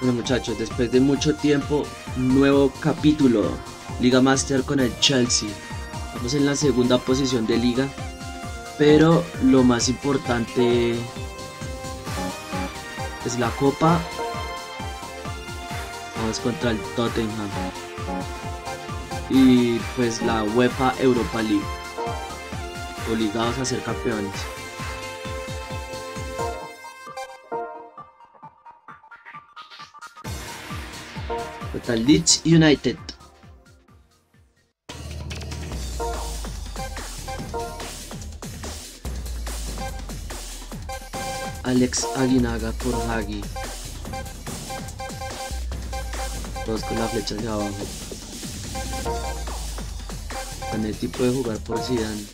Bueno muchachos, después de mucho tiempo, nuevo capítulo. Liga Master con el Chelsea. Vamos en la segunda posición de liga. Pero lo más importante es la copa. Vamos contra el Tottenham. Y pues la UEFA Europa League. Obligados a ser campeones. Total Leeds United. Alex Aguinaga por Hagi. Todos con la flecha hacia abajo. Panetti puede jugar por Zidane.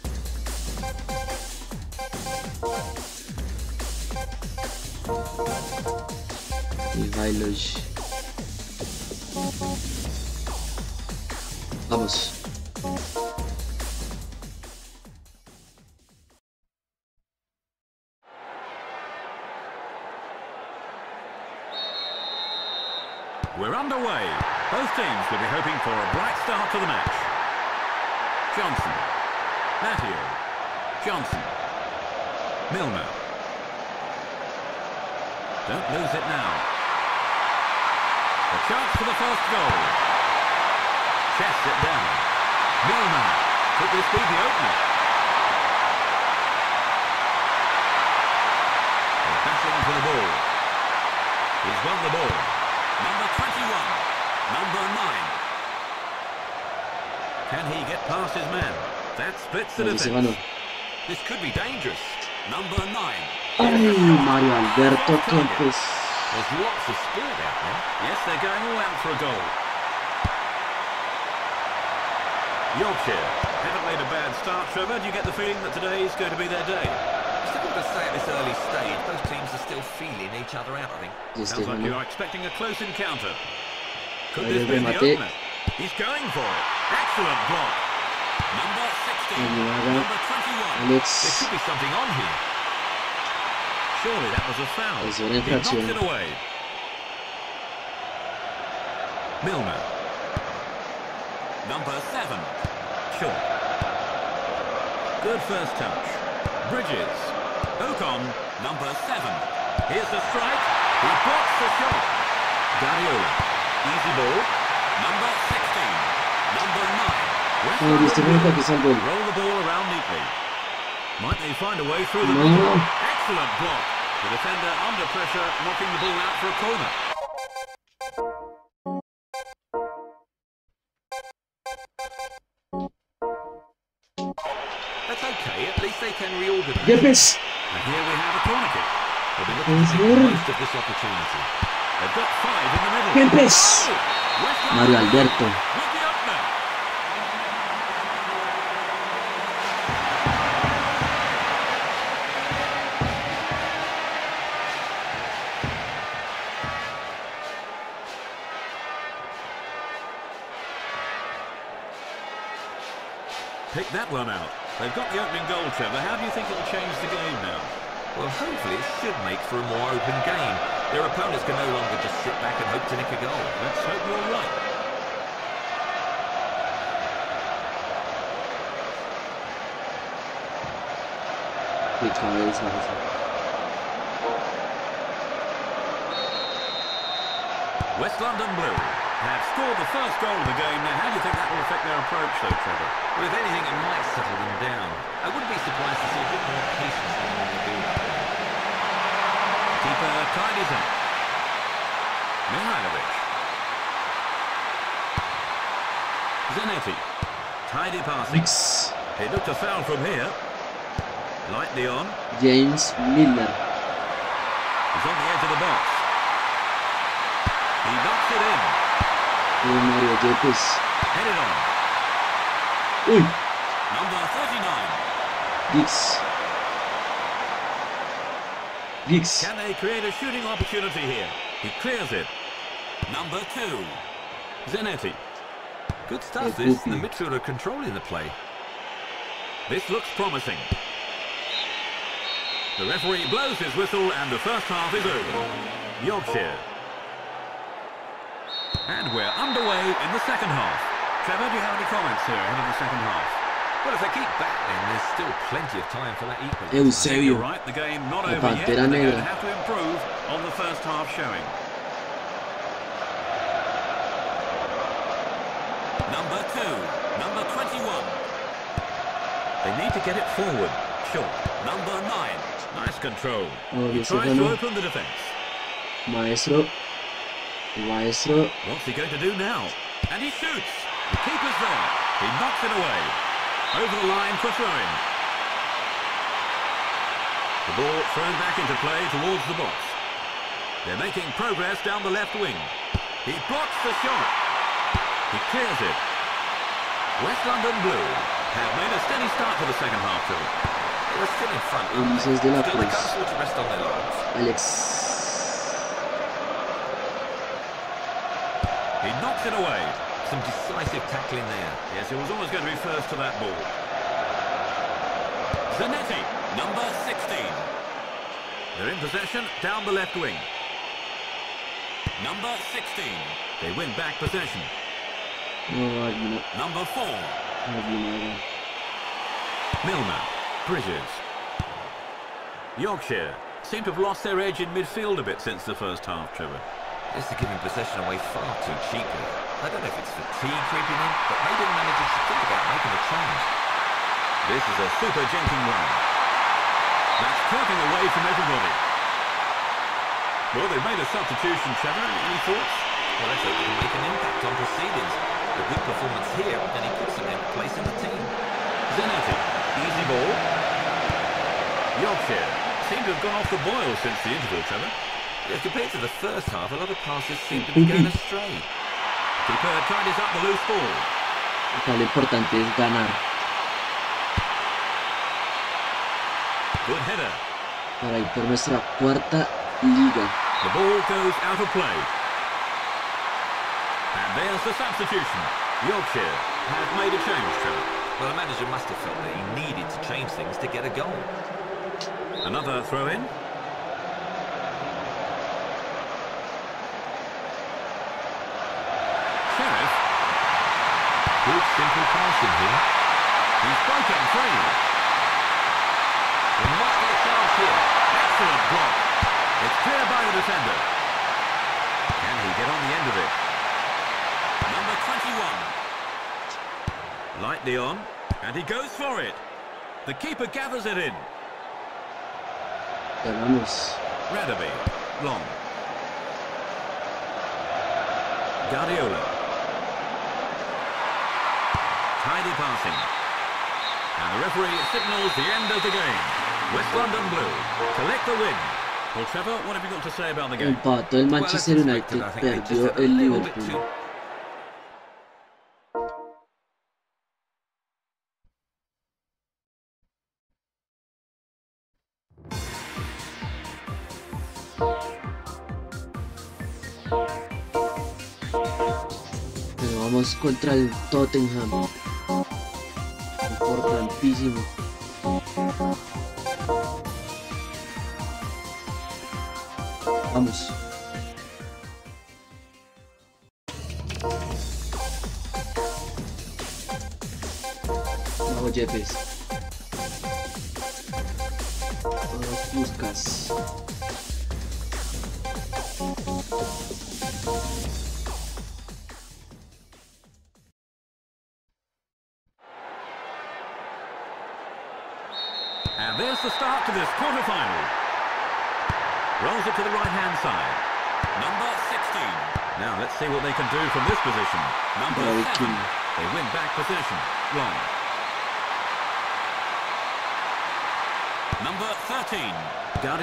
Mihailovic. We're underway. Both teams will be hoping for a bright start to the match. Johnson. Matthew. Johnson. Milner. Don't lose it now. A chance for the first goal. Chests it down. Milner. Could this be the opener? They're bashing for the ball. He's won the ball. Number 21. Number 9. Can he get past his man? That splits the Ahí se ganó. defense. This could be dangerous. Number 9. Ay, Mario Alberto Kempes. There's lots of spirit out there. Yes, they're going all out for a goal. Yorkshire haven't made a bad start, Trevor. Do you get the feeling that today is going to be their day? It's difficult to say at this early stage. Both teams are still feeling each other out, I think. Y Sounds like you are expecting a close encounter. Could this be the remate. opener? He's going for it. Excellent block. Number 16. Aguinaga. Number 21. There should be something on here. Surely that was a foul. Es una He knocks infracción. it away. Milner. Number seven. Short. Good first touch. Bridges. Ocon. Number seven. Here's the strike. He blocks the shot. Guardiola. Easy ball. Number 16. Number nine. West Ay, Di Stefano Ham que es el gol. Roll the ball around neatly. Might they find a way through the No. Excellent block. The defender under pressure, knocking the ball out for a corner. West Ham. Mario Alberto. with the opener. Pick that one out. They've got the opening goal, Trevor. How do you think it'll change the game now? Well, hopefully it should make for a more open game. Their opponents can no longer just sit back and hope to nick a goal. Let's hope you're right. Qué cabeza. West London Blue have scored the first goal of the game. Now, how do you think that will affect their approach, though, Trevor? Well, if anything, it might settle them down. I wouldn't be surprised to see a bit more patience than they do. Keeper tidies up. Mihailovic. Zanetti. Tidy passing. X. It looked a foul from here. Lightly on. James Milner. He's on the edge of the box. He knocks it in. Mario Kempes. Headed on. Uy. Number 39. Dix. Dix. Can they create a shooting opportunity here? He clears it. Number two. Zanetti. Good stuff, Yeah, this. The midfielder controlling the play. This looks promising. The referee blows his whistle and the first half is over. Yorkshire. And we're underway in the second half. Trevor, do you have any comments here ahead of the second half? Well, if they keep battling, there's still plenty of time for that equaliser. Eusebio. You're right, the game not over yet. They're going to have to improve on the first half showing. Number two, number 21. They need to get it forward. Short. Number nine. Nice control. Oh, he tries to open the defence. Maestro. Maestro. What's he going to do now? And he shoots. The keeper's there. He knocks it away. Over the line for throwing. The ball thrown back into play towards the box. They're making progress down the left wing. He blocks the shot. He clears it. West London Blue have made a steady start to the second half, Phil. They were still in front. Ulises de la Still, they Cruz. to rest on their laurels. Alex. He knocks it away. Some decisive tackling there. Yes, he was always going to be first to that ball. Zanetti, number 16. They're in possession down the left wing. Number 16. They win back possession. Number 4. alguien. Milner. Bridges. Yorkshire seem to have lost their edge in midfield a bit since the first half, Trevor. Yes, they're giving possession away far too cheaply. I don't know if it's fatigue creeping in, but maybe the manager should think about making a change. This is a super jinking run. That's talking away from everybody. Well, they've made a substitution, Trevor. Any thoughts? Well, let's hope it can make an impact on proceedings. A good performance here, and he puts them in place in the team. Zanetti. Easy ball. Yorkshire seem to have gone off the boil since the interval, Trevor. Yeah, compared to the first half, a lot of passes seem to be going astray. Keeper tidies up the loose ball. Acá lo importante es ganar Good header. para ir por nuestra cuarta liga. The ball goes out of play. And there's the substitution. Yorkshire have made a change, Trevor. Well, the manager must have felt that he needed to change things to get a goal. Another throw in. Good, simple passing here. He's broken free. Might be a chance here. Excellent block. It's cleared by the defender. Can he get on the end of it? Number 21. Lightly on. And he goes for it. The keeper gathers it in. Ganamos. Radaby. Long. Guardiola. Tidy passing. And the referee signals the end of the game. West London Blue collect the win. Well, Trevor, what have you got to say about the game? Oh, Empató el Manchester United, expected, I think they just perdió el Liverpool. Pero vamos contra el Tottenham. Importantísimo. Vamos. Bajo Yepes.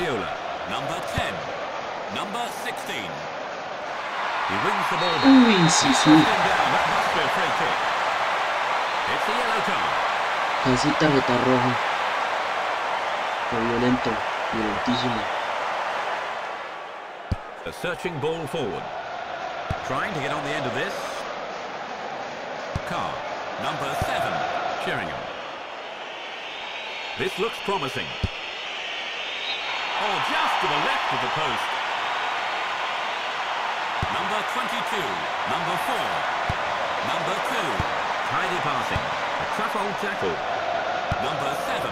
Guardiola. Number 10. Number 16. He wins the ball back. Uy, Sisu. Taken down. That must be a free kick. It's a yellow card. Casi tarjeta roja. Fue violento, violentísimo. A searching ball forward. Trying to get on the end of this. Carr, number seven, Sheringham. This looks promising. Oh, just to the left of the post. Number 22, number 4. Number 2, tidy passing. A tough old tackle. Number 7,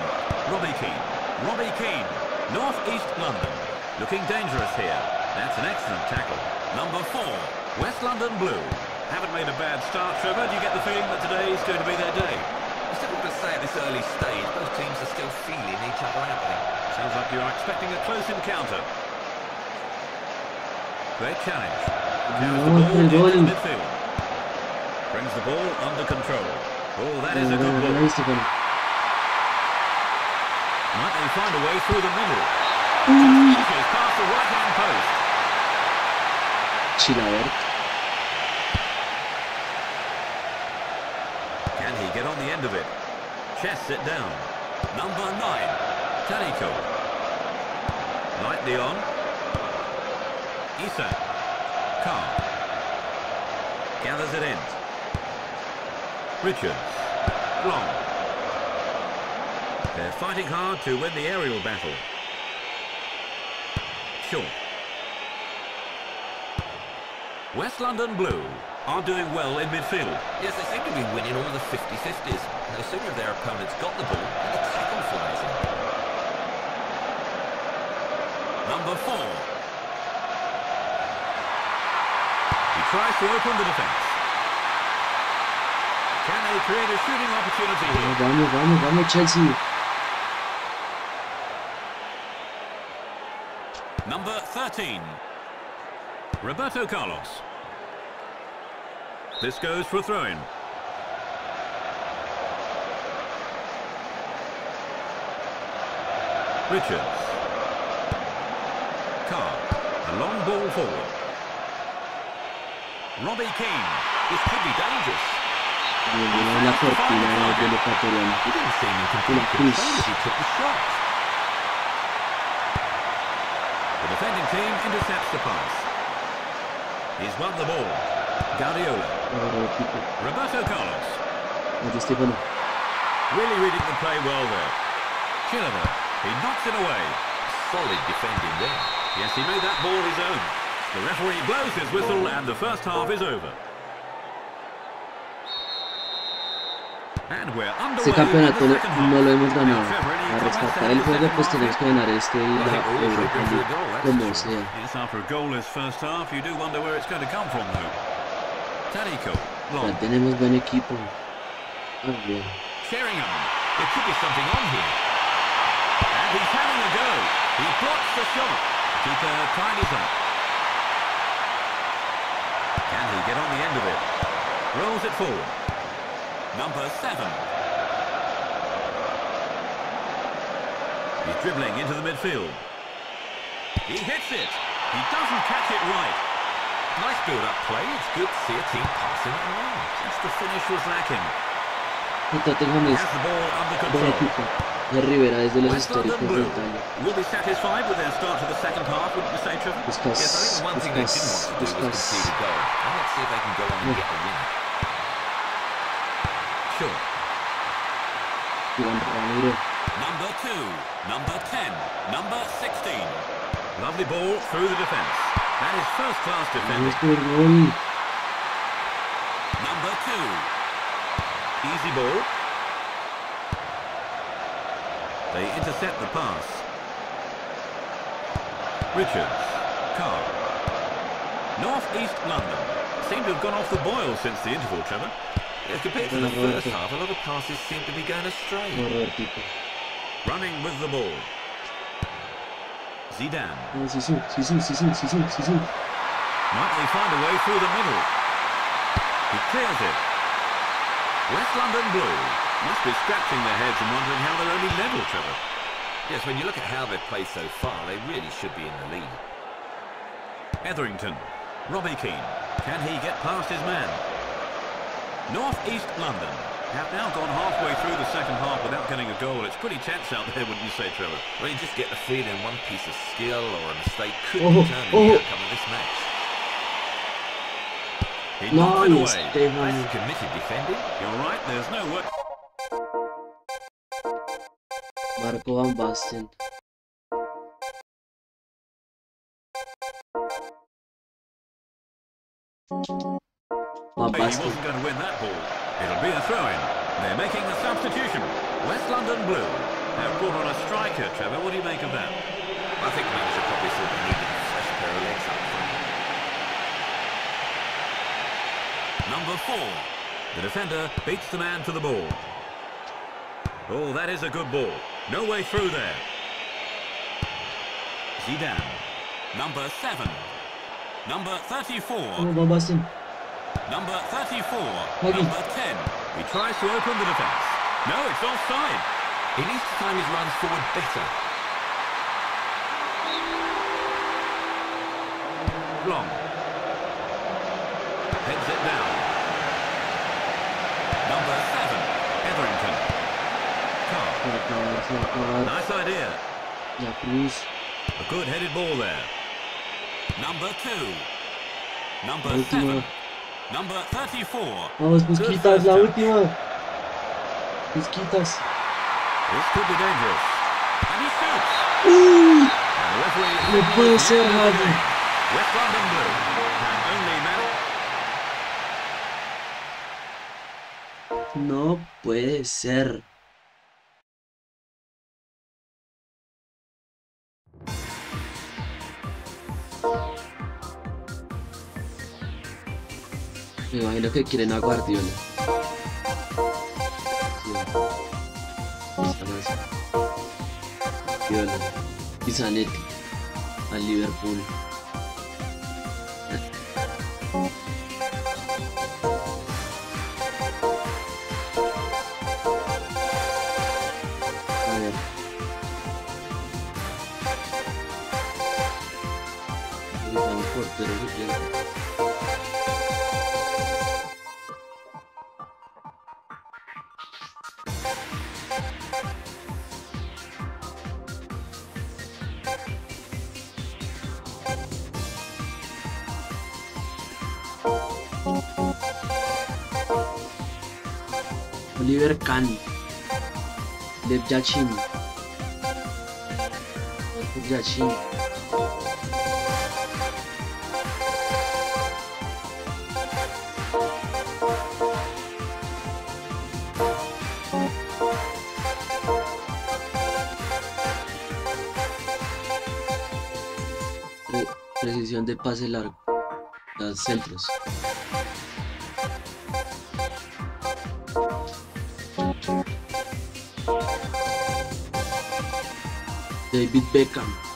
Robbie Keane. Robbie Keane, North East London. Looking dangerous here. That's an excellent tackle. Number 4, West London Blue. Haven't made a bad start, Trevor. Do you get the feeling that today is going to be their day? It's difficult to say at this early stage. Both teams are still feeling each other out there. Sounds like you're expecting a close encounter. Great challenge. Carries the ball into the midfield. Brings the ball under control. Oh, that is a good bueno, ball. viste, bueno. Might they find a way through the middle? Inches past the right-hand post. Chilavert. Can he get on the end of it? Chests it down. Number nine, Taniko. Lightly on. Isak. Carr. Gathers it in. Richards. Long. They're fighting hard to win the aerial battle. Short. West London Blue are doing well in midfield. Yes, they seem to be winning all the 50-50s. No sooner their opponents got the ball, and the tackle flies in. Number four. He tries to open the defence. Can they create a shooting opportunity here? Vamos, vamos, vamos, Chelsea. Number 13. Roberto Carlos. This goes for a throw-in. Richards. Carr. A long ball forward. Robbie Keane. This could be dangerous. La cortina del ecuatoriano. He didn't seem in complete Una cruz. as he took the shot. The defending team intercepts the pass. He's won the ball. Guardiola. Roberto Carlos. Mati Really reading the play well there. Chilavert. He knocks it away. Solid defending there. Yes, he made that ball his own. The referee blows his whistle and the first half is over. And we're underway Este campeonato no, half. no lo hemos ganado. Now, Trevor, any Para comments rescatar el juego, pues tenemos que ganar este y Well, I la think we're always Europa hoping for a League, goal, that's como for sea. Yes, after a goalless first half, you do wonder where it's going to come from, though. Tanico, Ya tenemos buen equipo. Ah, bien. Sheringham. There could be something on here. And he's having a go. He blocks the shot. Keeper tidies up. Can he get on the end of it? Rolls it forward. Number seven. He's dribbling into the midfield. He hits it. He doesn't catch it right. Nice build-up play. It's good to see a team passing it along. Just the finish was lacking. Y Tottenham He es the ball under buen control. equipo. De Rivera es de los West London históricos Blue de Italia. will be satisfied with their start to the second half, wouldn't you say, Trevor? Buscas, Yes, I think the one thing they didn't buscas, want to do was buscas. concede a goal. Let's see if they can go on and win. Sure. Iván Ramiro. Number two, number 10, number 16. Lovely ball through the defence. That is first-class defending. Vamos por gol. Number two. Easy ball. They intercept the pass. Richards. Carr. North East London. Seem to have gone off the boil since the interval, Trevor. Yeah, compared to the first half, a lot of passes seem to be going astray. Running with the ball. Zidane. No, Sisu, Sisu, Sisu, Sisu, Sisu. Might they find a way through the middle? He clears it. West London Blue must be scratching their heads and wondering how they're only level, Trevor. Yes, when you look at how they've played so far, they really should be in the lead. Etherington. Robbie Keane. Can he get past his man? North East London have now gone halfway through the second half without getting a goal. It's pretty tense out there, wouldn't you say, Trevor? Well, you just get the feeling one piece of skill or a mistake could Oh, determine oh. the outcome of this match. He knocks it Nice, away. Stefan. That's committed defending. You're right, there's no work. Marco Van Basten. Va He Basti. wasn't going to win that ball. It'll be a throw-in. They're making the substitution. West London Blue have brought on a striker, Trevor. What do you make of that? I think the manager probably thought he needed a fresh pair of legs up front. Number four. The defender beats the man to the ball. Oh, that is a good ball. No way through there. Zidane. Number seven. Number 34. Vamos, Van Basten. Number 34. Huggy. Number 10. He tries to open the defence. No, it's offside. He needs to time his runs forward better. Long. Heads it down. Number 7. Etherington. Carr. Se va a acabar, se va a acabar. Nice idea. La Cruz. A good headed ball there. Number 2. Number Última. 7. Vamos, Busquitas, la última. Busquitas. No puede ser, Javi. No puede ser. Imagino que quieren a Guardiola. Sí. Al Liverpool. Lev Yachin. Lev Yachin. Pre- precisión de pase largo. Los centros. David Beckham.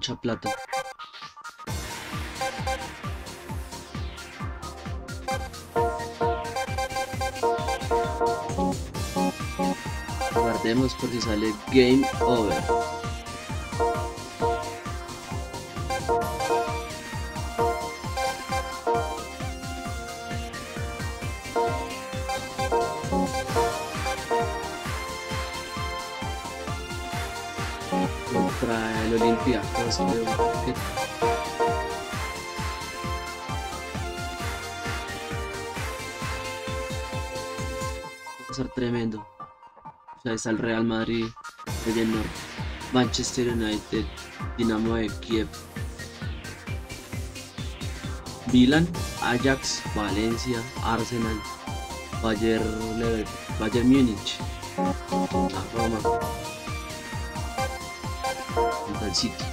Mucha plata. Guardemos por si sale Game Over. A ser tremendo. O sea, está el Real Madrid, Feyenoord, Manchester United, Dinamo de Kiev, Milan, Ajax, Valencia, Arsenal, Bayern, Lever- Bayern Múnich, Roma, el.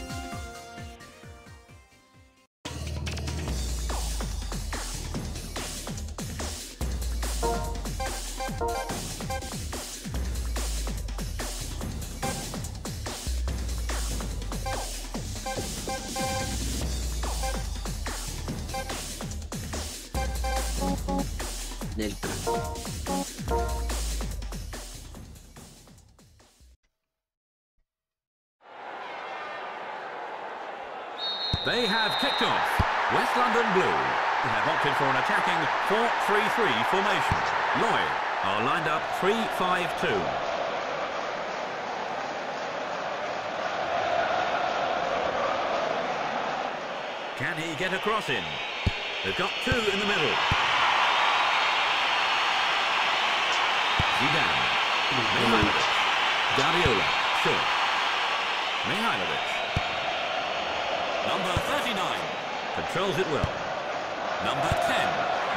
Cross in? They've got two in the middle. Zidane. Mihailovic. Guardiola. Short. Mihailovic. Number 39. Controls it well. Number 10.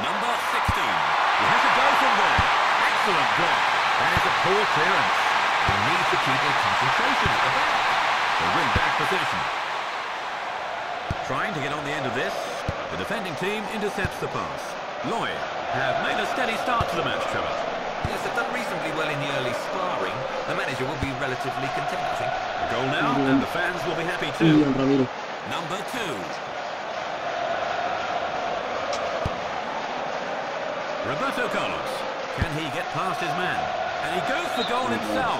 Number 16. He has a go from there. Excellent block. That is a poor clearance. They need to keep their concentration at the back. They win back possession. Trying to get on the end of this. The defending team intercepts the pass. Lloyd have made a steady start to the match, Trevor. Yes, they've done reasonably well in the early sparring. The manager will be relatively content, I think. A goal now, and the fans will be happy Muy too. bien, Ramiro. Number two. Roberto Carlos. Can he get past his man? And he goes for goal himself.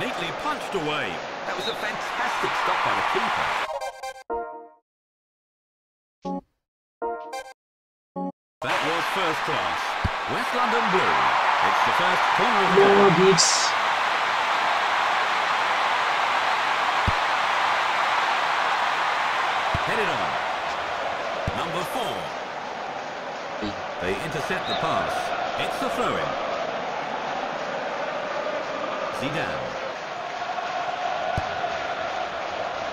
Neatly punched away. That was a fantastic stop by the keeper. That was first class. West London Blue. It's the first corner of the. Giggs. Headed on. Number four. They intercept the pass. It's the throw-in. Zidane.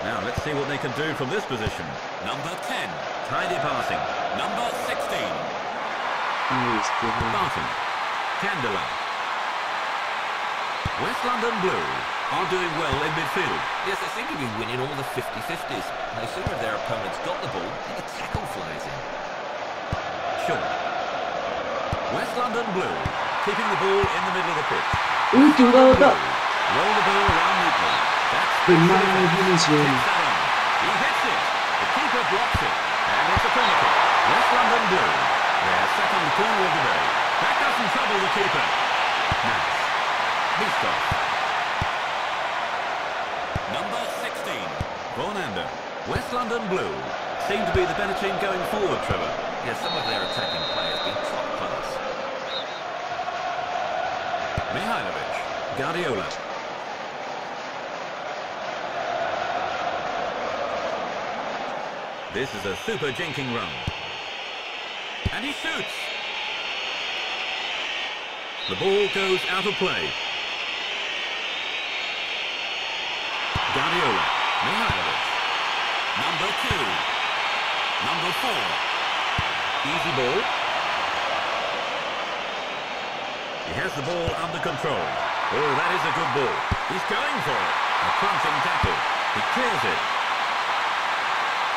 Now let's see what they can do from this position. Number 10. Tidy passing. Number 16. Ay, este, no. Barton. Candela. West London Blue are doing well in midfield. Yes, they seem to be winning all the 50-50s. No sooner have their opponents got the ball, than the tackle flies in. Short. West London Blue keeping the ball in the middle of the pitch. Uy, qué jugadota. Roll the ball around neatly. That's Qué good mala defense. definición. Takes that on. He hits it. The keeper blocks it. And it's a corner kick. West London Blue. Their second corner of the day. That doesn't trouble the keeper. Nash. Bischoff. Number 16. Vornander. West London Blue seem to be the better team going forward, Trevor. Yes, some of their attacking play has been top class. Mihailovic. Guardiola. This is a super jinking run. And he shoots. The ball goes out of play. Guardiola. Mihailovic. Number two. Number four. Easy ball. He has the ball under control. Oh, that is a good ball. He's going for it. A crunching tackle. He clears it.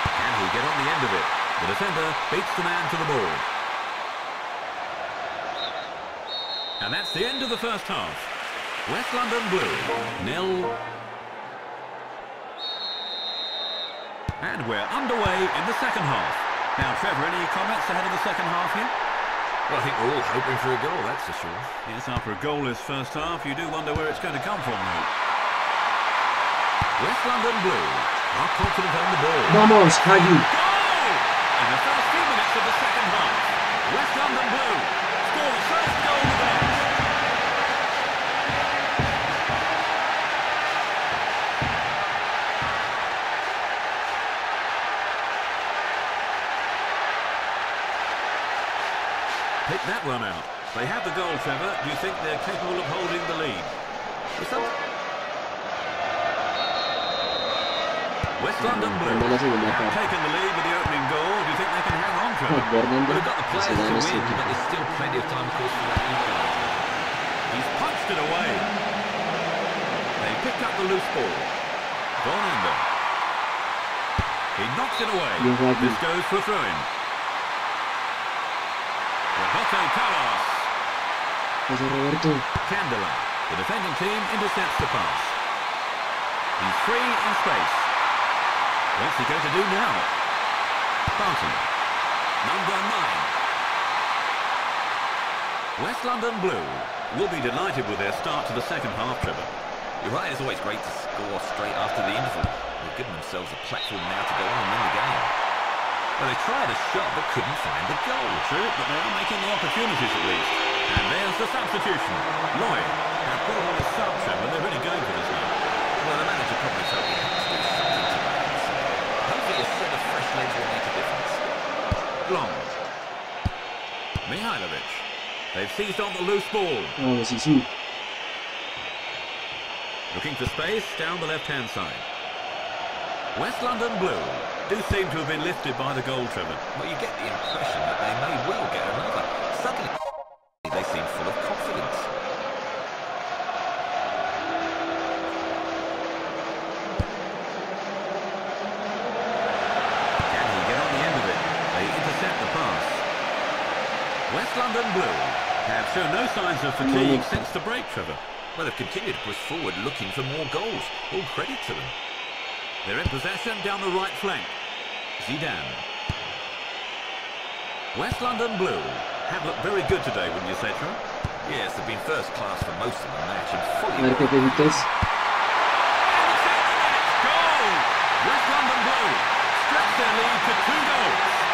Can he get on the end of it? The defender beats the man to the ball. And that's the end of the first half. West London Blue, nil. And we're underway in the second half. Now, Trevor, any comments ahead of the second half here? Well, I think we're all hoping for a goal, that's for sure. Yes, after a goalless first half, you do wonder where it's going to come from, though. West London Blue are confident on the ball. Vamos, Hagi. Goal! In the first few minutes of the second half, Trevor. Do you think they're capable of holding the lead? West London Blue Cuando la segunda have taken the lead with the opening goal. Do you think they can hang on, Trevor? They've got the players to win, but there's still plenty of time, of course, for that equaliser. He's punched it away. They picked up the loose ball. Vornander. He knocks it away. This goes for a throw-in. Roberto Carlos. José Roberto. Candela. The defending team intercepts the pass. He's free in space. What's he going to do now? Barton. Number nine. West London Blue will be delighted with their start to the second half, Trevor. You're right, it's always great to score straight after the interval. They've given themselves a platform now to go on and win the game. Well, they tried a shot but couldn't find the goal. True, but they are making the opportunities at least. And there's the substitution. Lloyd have put on a sub Trevor. They're really going for this now. Well, the manager probably felt he had to do something tonight. So hopefully a set of fresh legs will make a difference. Long. Mihailovic. They've seized on the loose ball. Oh, Vamos, Isu. Looking for space down the left-hand side. West London Blue do seem to have been lifted by the goal, Trevor. Well, you get the impression that they may well get another. Suddenly, they seem full of confidence. Can he get on the end of it? They intercept the pass. West London Blue have shown no signs of fatigue since the break, Trevor. Well, they've continued to push forward looking for more goals. All credit to them. They're in possession down the right flank. Zidane. West London Blue have looked very good today, wouldn't you say, Trevor? Yes, they've been first class for most of the match and fully... A ver, Pepejitos. Goal! West London Blue stretch their lead to two goals.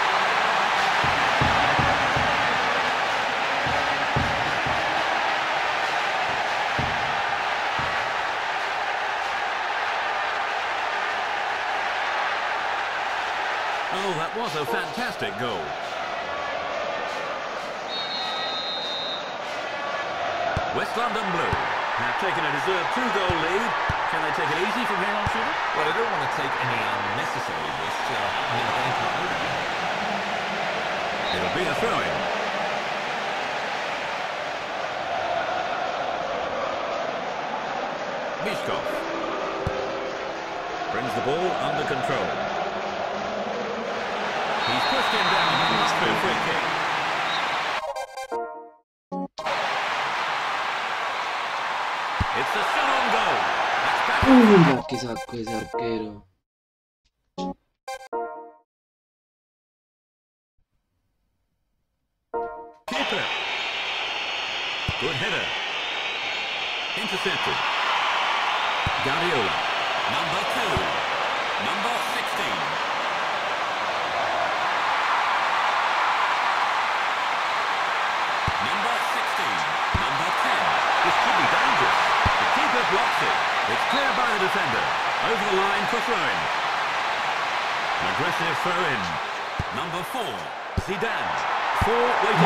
Was a fantastic goal. West London Blue have taken a deserved two-goal lead. Can they take it easy from here on, Trevor? Well, I don't want to take any unnecessary risks. Uh, I mean, the game's not over yet. It'll be a throw-in. Mishkov brings the ball under control. He's pushed him down. It must be a free kick. It's a shot on goal. That's back. Uy, la que sacó arquero.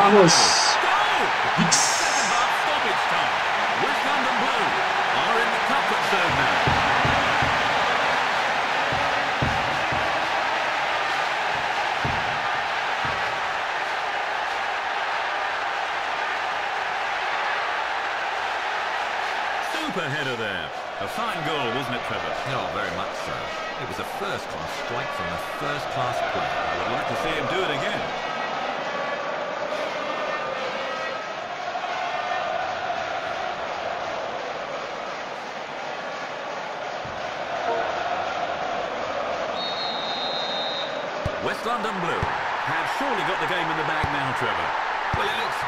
Four waiting.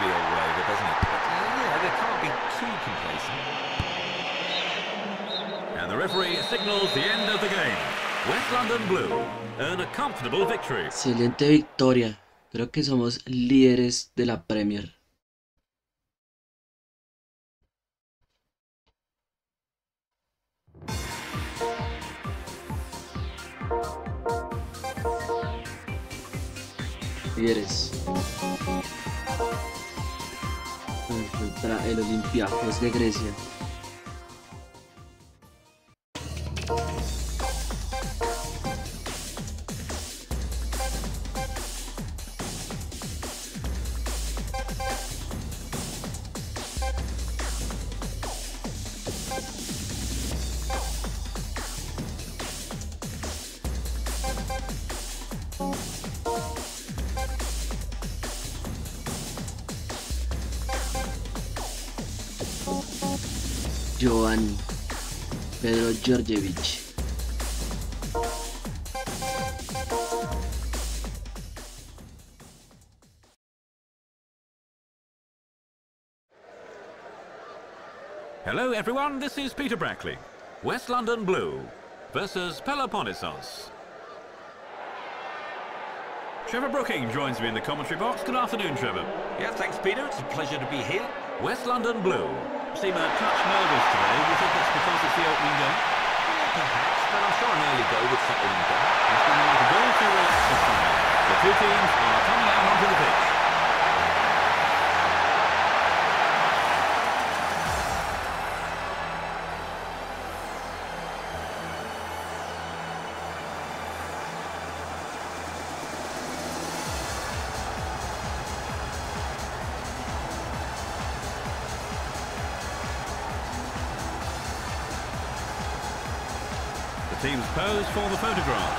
Be all over, doesn't it? But, uh, yeah, they can't be too complacent. And the referee signals the end of the game. West London Blue earn a comfortable victory. Excelente victoria. Creo que somos líderes de la Premier. Líderes. Contra el Olympiacos de Grecia. Georgievich. Hello everyone, this is Peter Brackley. West London Blue versus Peloponnesos. Trevor Brooking joins me in the commentary box. Good afternoon, Trevor. Yeah, thanks, Peter. It's a pleasure to be here. West London Blue seem a touch nervous today. Do you think it's because it's the opening game? Perhaps, but I'm sure an early goal would settle them down. It's been like a goal to relax the side. The two teams are coming out onto the pitch. Pose for the photograph.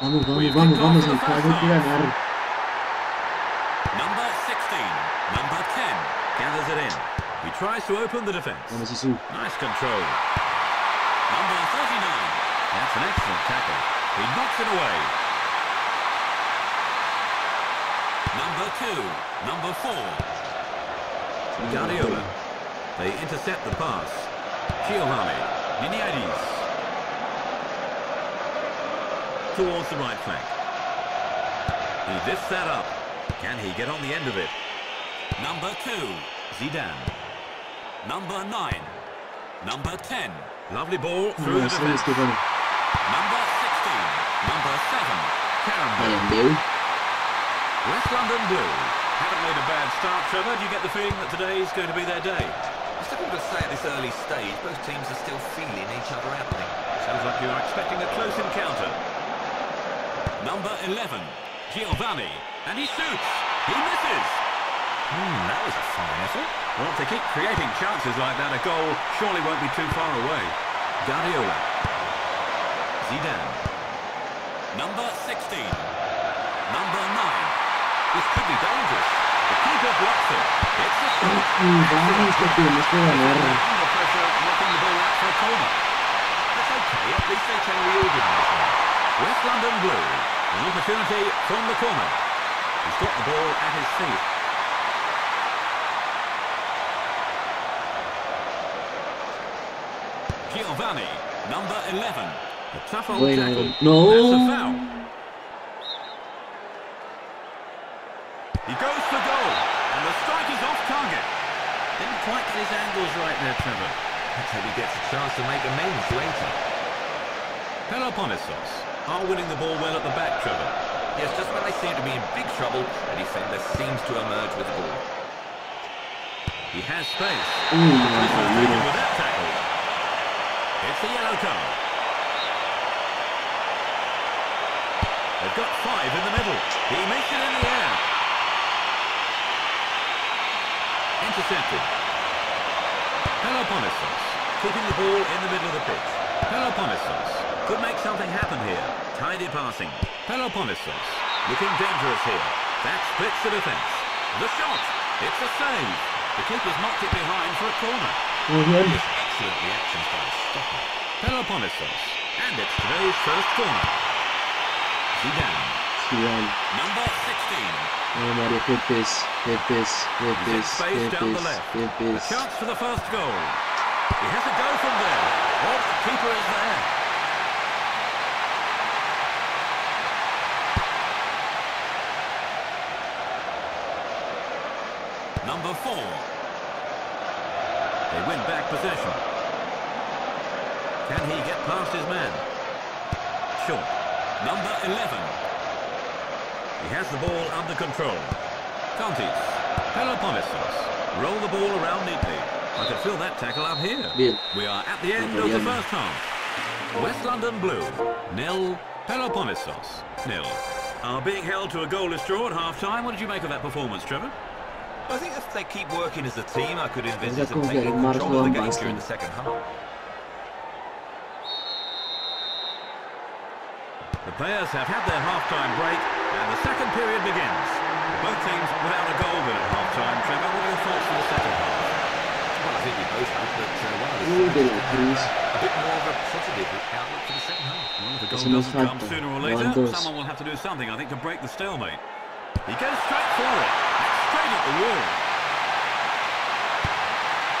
Vamos, vamos, We've vamos, vamos, off el the cuadro first hay que ganar. Number 16, number 10, gathers it in. He tries to open the defence. Vamos, Isu. Nice control. Number 39. That's an excellent tackle. He knocks it away. Number 2. Number 4. Guardiola. They intercept the pass. Giovanni. Niniades. Towards the right flank. He lifts that up. Can he get on the end of it? Number 2. Zidane. Number 9. Number 10. Lovely ball through the es que bueno. Number 16. Number 7. Carambo. West London Blue. Haven't made a bad start, Trevor. Do you get the feeling that today is going to be their day? It's difficult to say at this early stage. Both teams are still feeling each other out. Sounds like you're expecting a close encounter. Number 11. Giovanni. And he shoots. He misses. Hmm, that was a fine effort. Well, if they keep creating chances like that, a goal surely won't be too far away. Guardiola. Zidane. Number 16. Number 9. This could be dangerous. The keeper blocks it. It's a shot. Mm, Vamos, que tenemos que ganar. Under pressure, knocking the ball out for a corner. That's okay. At least can reorganise now. West London Blue. An opportunity from the corner. He's got the ball at his feet. Giovanni, number 11. A tough old tackle. no. That's a foul. He goes for goal, and the strike is off target. Didn't quite get his angles right there, Trevor. Let's hope he gets a chance to make amends later. Peloponnesos are winning the ball well at the back, Trevor. Yes, just when they seem to be in big trouble, the defender seems to emerge with the ball. He has space. Uy, no, He's no, taken with that tackle. It's a yellow card. They've got five in the middle. He makes it in the air. Intercepted. Peloponnesos keeping the ball in the middle of the pitch. Peloponnesos could make something happen here. Tidy passing. Peloponnesos looking dangerous here. That splits the defence. The shot. It's a save. The keeper's knocked it behind for a corner. Bien. Yes, excellent reactions by the stopper. Peloponnesos. And it's today's first corner. Zidane. Zidane. Number 16. Oh, Mario, qué pez, qué pez, qué He's in pez, space qué down the pez, left. qué A chance for the first goal. He has a go from there. Oh, the keeper is there. Number four. They win back possession. Can he get past his man? Short. Number 11. He has the ball under control. Contis. Peloponnesos. Roll the ball around neatly. I could feel that tackle up here. Bien. We are at the end of the first half. West London Blue, nil. Peloponnesos, nil. Are being held to a goalless draw at half-time. What did you make of that performance, Trevor? I think if they keep working as a team, I could envisage them taking control of the game during the second half. The players have had their half-time break, and the second period begins. Both teams without a goal then at half-time. Trevor, what are your thoughts for the second half? Well, I think we both hope that uh, one of the Uy, de sides la can have a bit more of a positive outlook for the second half. Well, if a goal nos doesn't come sooner or later, someone will have to do something, I think, to break the stalemate. He goes straight for it. That's straight at the wall.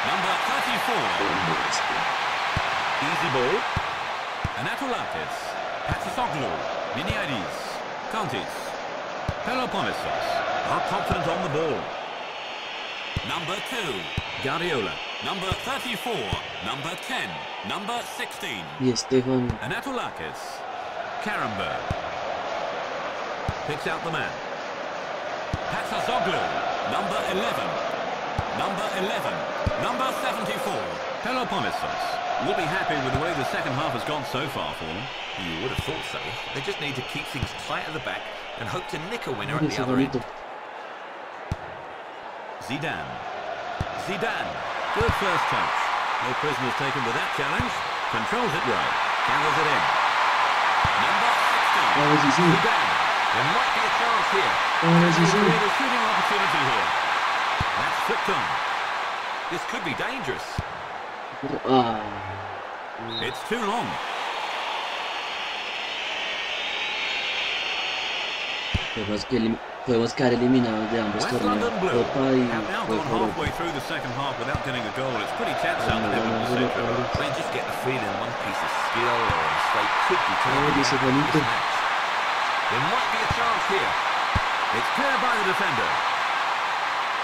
Number 34. Easy ball. Anatolakis. Patsasoglu. Miniadis. Kantis. Peloponnesos are confident on the ball. Number 2. Guardiola. Number 34. Number 10. Number 16. Yes, Estefan. Anatolakis. Karenberg. Picks out the man. Patsasoglu. Number 11. Number 11. Number 74. Peloponnesos will be happy with the way the second half has gone so far for them. You would have thought so. They just need to keep things tight at the back and hope to nick a winner at the other end. bonito. Zidane. Zidane. Good first touch. No prisoners taken with that challenge. Controls it right. Gathers it in. Number 16. Ahora sí, sí. Zidane. There might be a chance here. Ahora sí, Will sí. create a shooting opportunity here. That's flicked on. This could be dangerous. Ah, It's too long. que elim- podemos quedar eliminados de ambos torneos. Copa y have now Copa gone Europa. halfway through the second half without getting a goal. It's pretty tense out there Bueno, with the bueno, centre. bueno. They just get the feeling one piece of skill or a mistake could be Oh, turning dice around Juanito. this match. There might be a chance here. It's cleared by the defender.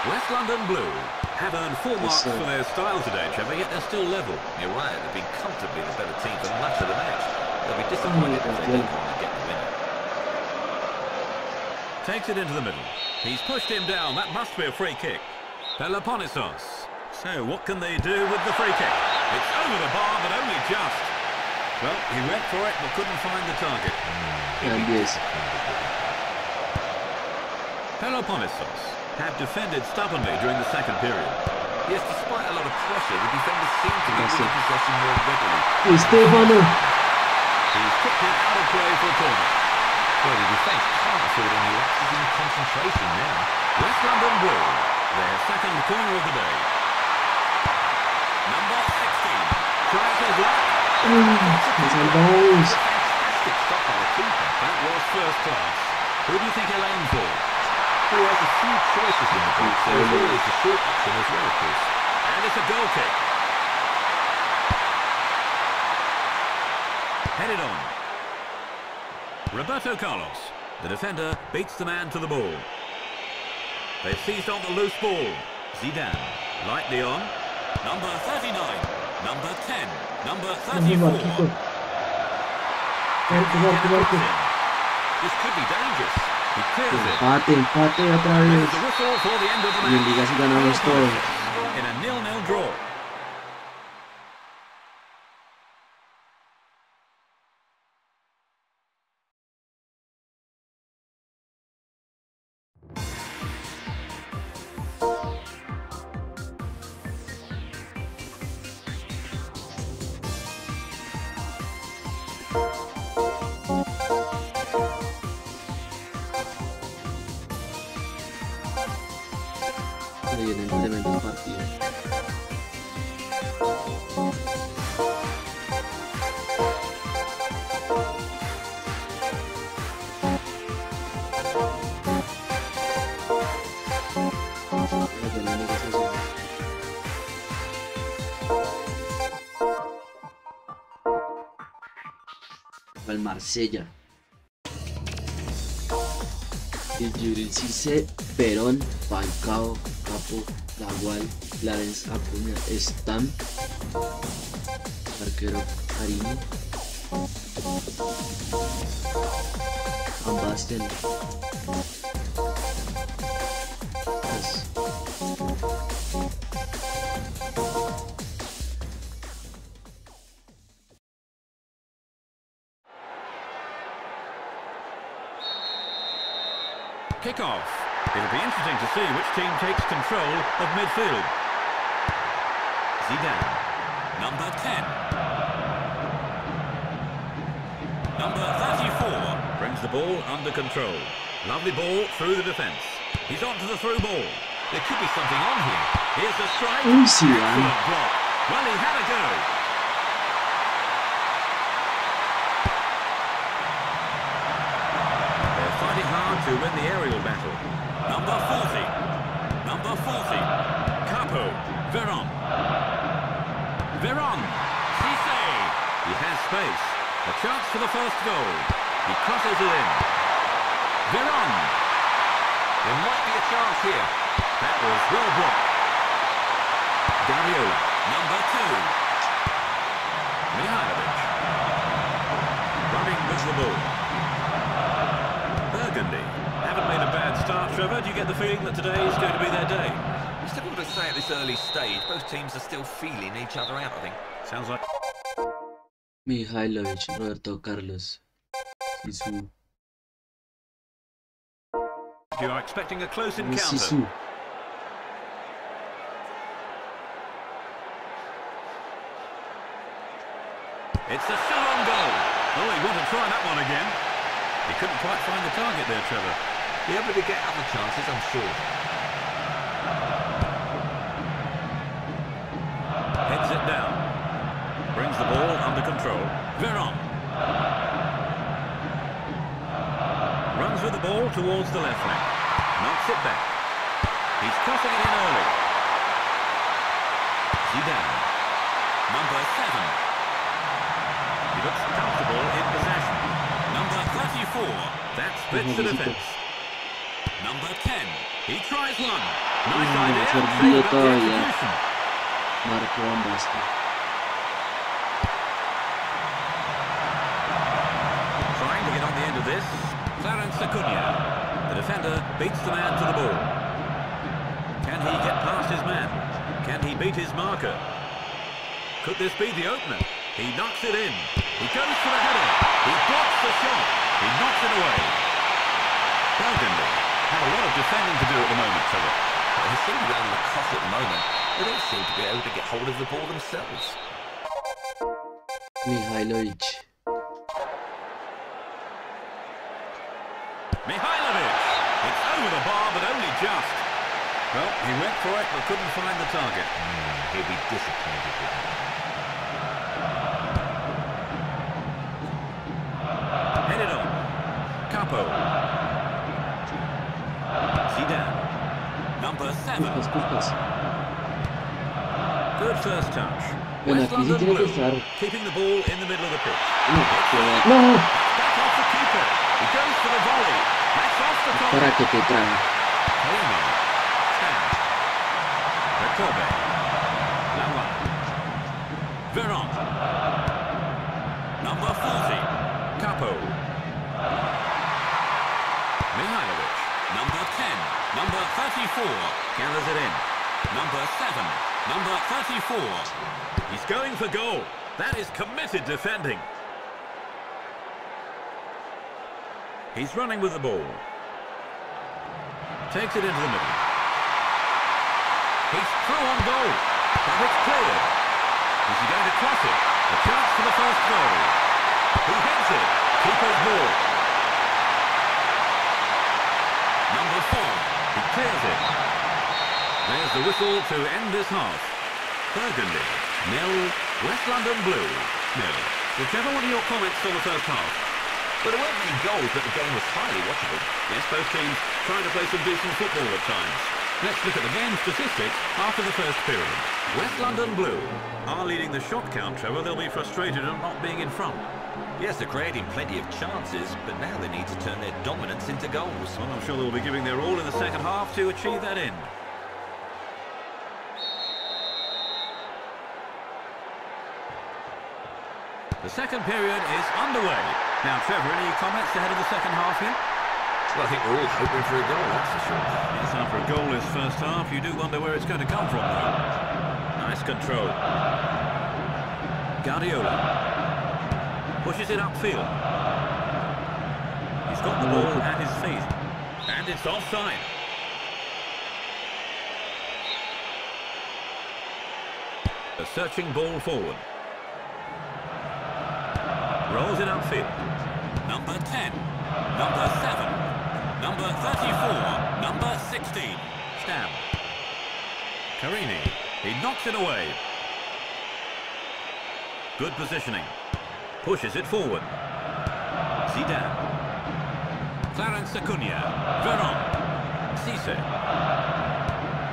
West London Blue have earned four marks for their style today, Trevor, yet they're still level. You're right, they've been comfortably the better team for much of the match. They'll be disappointed if they don't want to get the winner. Takes it into the middle. He's pushed him down. That must be a free kick. Peloponnesos. So what can they do with the free kick? It's over the bar, but only just. Well, he went for it, but couldn't find the target. Quedan 10. Peloponnesos have defended stubbornly during the second period. Yes, despite a lot of pressure, the defenders seem to be winning possession more readily. Estefano. He's kicked it out of play for a corner. Well, the defence can't afford any lapses in concentration now. West London Blue, their second corner of the day. Number 16. Tries his the keeper. That was first class. Who do you think he'll aim for? Who has a few choices in the box. There's always the short option as well, of course. And it's a goal kick. Headed on. Roberto Carlos. The defender beats the man to the ball. They've seized on the loose ball. Zidane. Lightly on. Number 39. Number 10. Number Vamos, Marquito. 34. Marco, Marco, Marco. This could be dangerous. He clears it. Empate, empate otra vez. There's the whistle for the end of the Y en match. Liga sí ganamos todos. In a nil-nil draw. Marsella. El Perón, Falcao, Capo, Lagual, Clarence Acuña, Stam, arquero Karimi, Van team takes control of midfield. Zidane. Number 10. Number 34 brings the ball under control. Lovely ball through the defence. He's on to the through ball. There could be something on here. Here's the strike. Uy, Zidane. Block. Well, he had a go. First goal. He crosses it in. Veron. There might be a chance here. That was well blocked. Guardiola. Number two. Mihailovic. Running with the ball. Burgundy. Haven't made a bad start, Trevor. Do you get the feeling that today is going to be their day? It's difficult to say at this early stage. Both teams are still feeling each other out, I think. Sounds like... Mihailovic, Roberto Carlos. Sisu. You are expecting a close encounter. Sisu. It's a shot on goal. Oh, he wanted to try that one again. He couldn't quite find the target there, Trevor. Be able to get other chances, I'm sure. Control. Veron. Runs with the ball towards the left wing. Knocks it back. He's crossing it in early. Zidane. Number seven. He looks comfortable in possession. Number 34. That splits the defence. Number 10. He tries one. Nice Mm, idea. servido But the Marco Ambasco. Trying to get on the end of this. Clarence Acuna. The defender beats the man to the ball. Can he get past his man? Can he beat his marker? Could this be the opener? He knocks it in. He goes for the header. He blocks the shot. He knocks it away. Burgundy have a lot of defending to do at the moment, Trevor. They seem to be able to cross at the moment. They don't seem to be able to get hold of the ball themselves. Mihailovic. Mihailovic. He went for it, but couldn't find the target. Hmm, he'll be disappointed with that. Headed on. Capo. Zidane. Number seven. Puskas, Puskas. Good first touch. Bueno, West aquí sí London tiene que Blue, estar. Keeping the ball in the middle of the pitch. No, qué va- no. Back off the keeper. He goes for the volley. That's off the top. ¿Para qué te trae? Carino. Stam. Veron. Number 40. Capo. Mihailovic. Number 10. Number 34. Gathers it in. Number 7. Number 34. He's going for goal. That is committed defending. He's running with the ball. Takes it into the middle. He's through on goal. But it's cleared. Is he going to cross it? A chance for the first goal. He hits it. Keeper's ball. Number four. He clears it. There's the whistle to end this half. Burgundy, nil. West London Blue, nil. Whichever one of your comments on the first half? But there weren't many goals, but the game was highly watchable. Yes, both teams trying to play some decent football at times. Let's look at the game statistics after the first period. West London Blue are leading the shot count, Trevor. They'll be frustrated at not being in front. Yes, they're creating plenty of chances, but now they need to turn their dominance into goals. Well, I'm sure they'll be giving their all in the second half to achieve that end. The second period is underway. Now, Trevor, any comments ahead of the second half here? Well, I think we're all hoping for a goal, that's for sure. Yes, after a goalless first half, you do wonder where it's going to come from, though. Nice control. Guardiola. Pushes it upfield. He's got the ball at his feet. And it's offside. A searching ball forward. Rolls it upfield. Number 10. Number 7. Number 34. Number 16. Stam. Carini. He knocks it away. Good positioning. Pushes it forward. Zidane. Clarence Acuna. Veron. Cisse.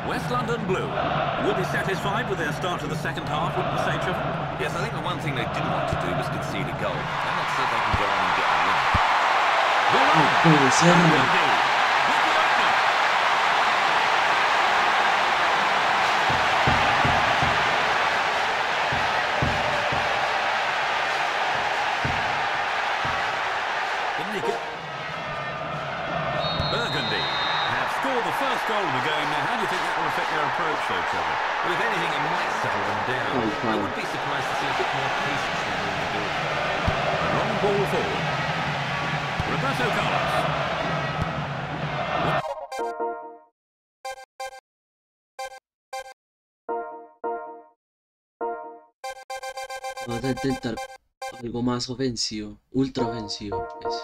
West London Blue will be satisfied with their start to the second half, wouldn't you say? Yes, I think the one thing they didn't want to do was concede a goal. I'm not sure they can go on and get win. No puede ser, intentar algo más ofensivo, ultra ofensivo. pues.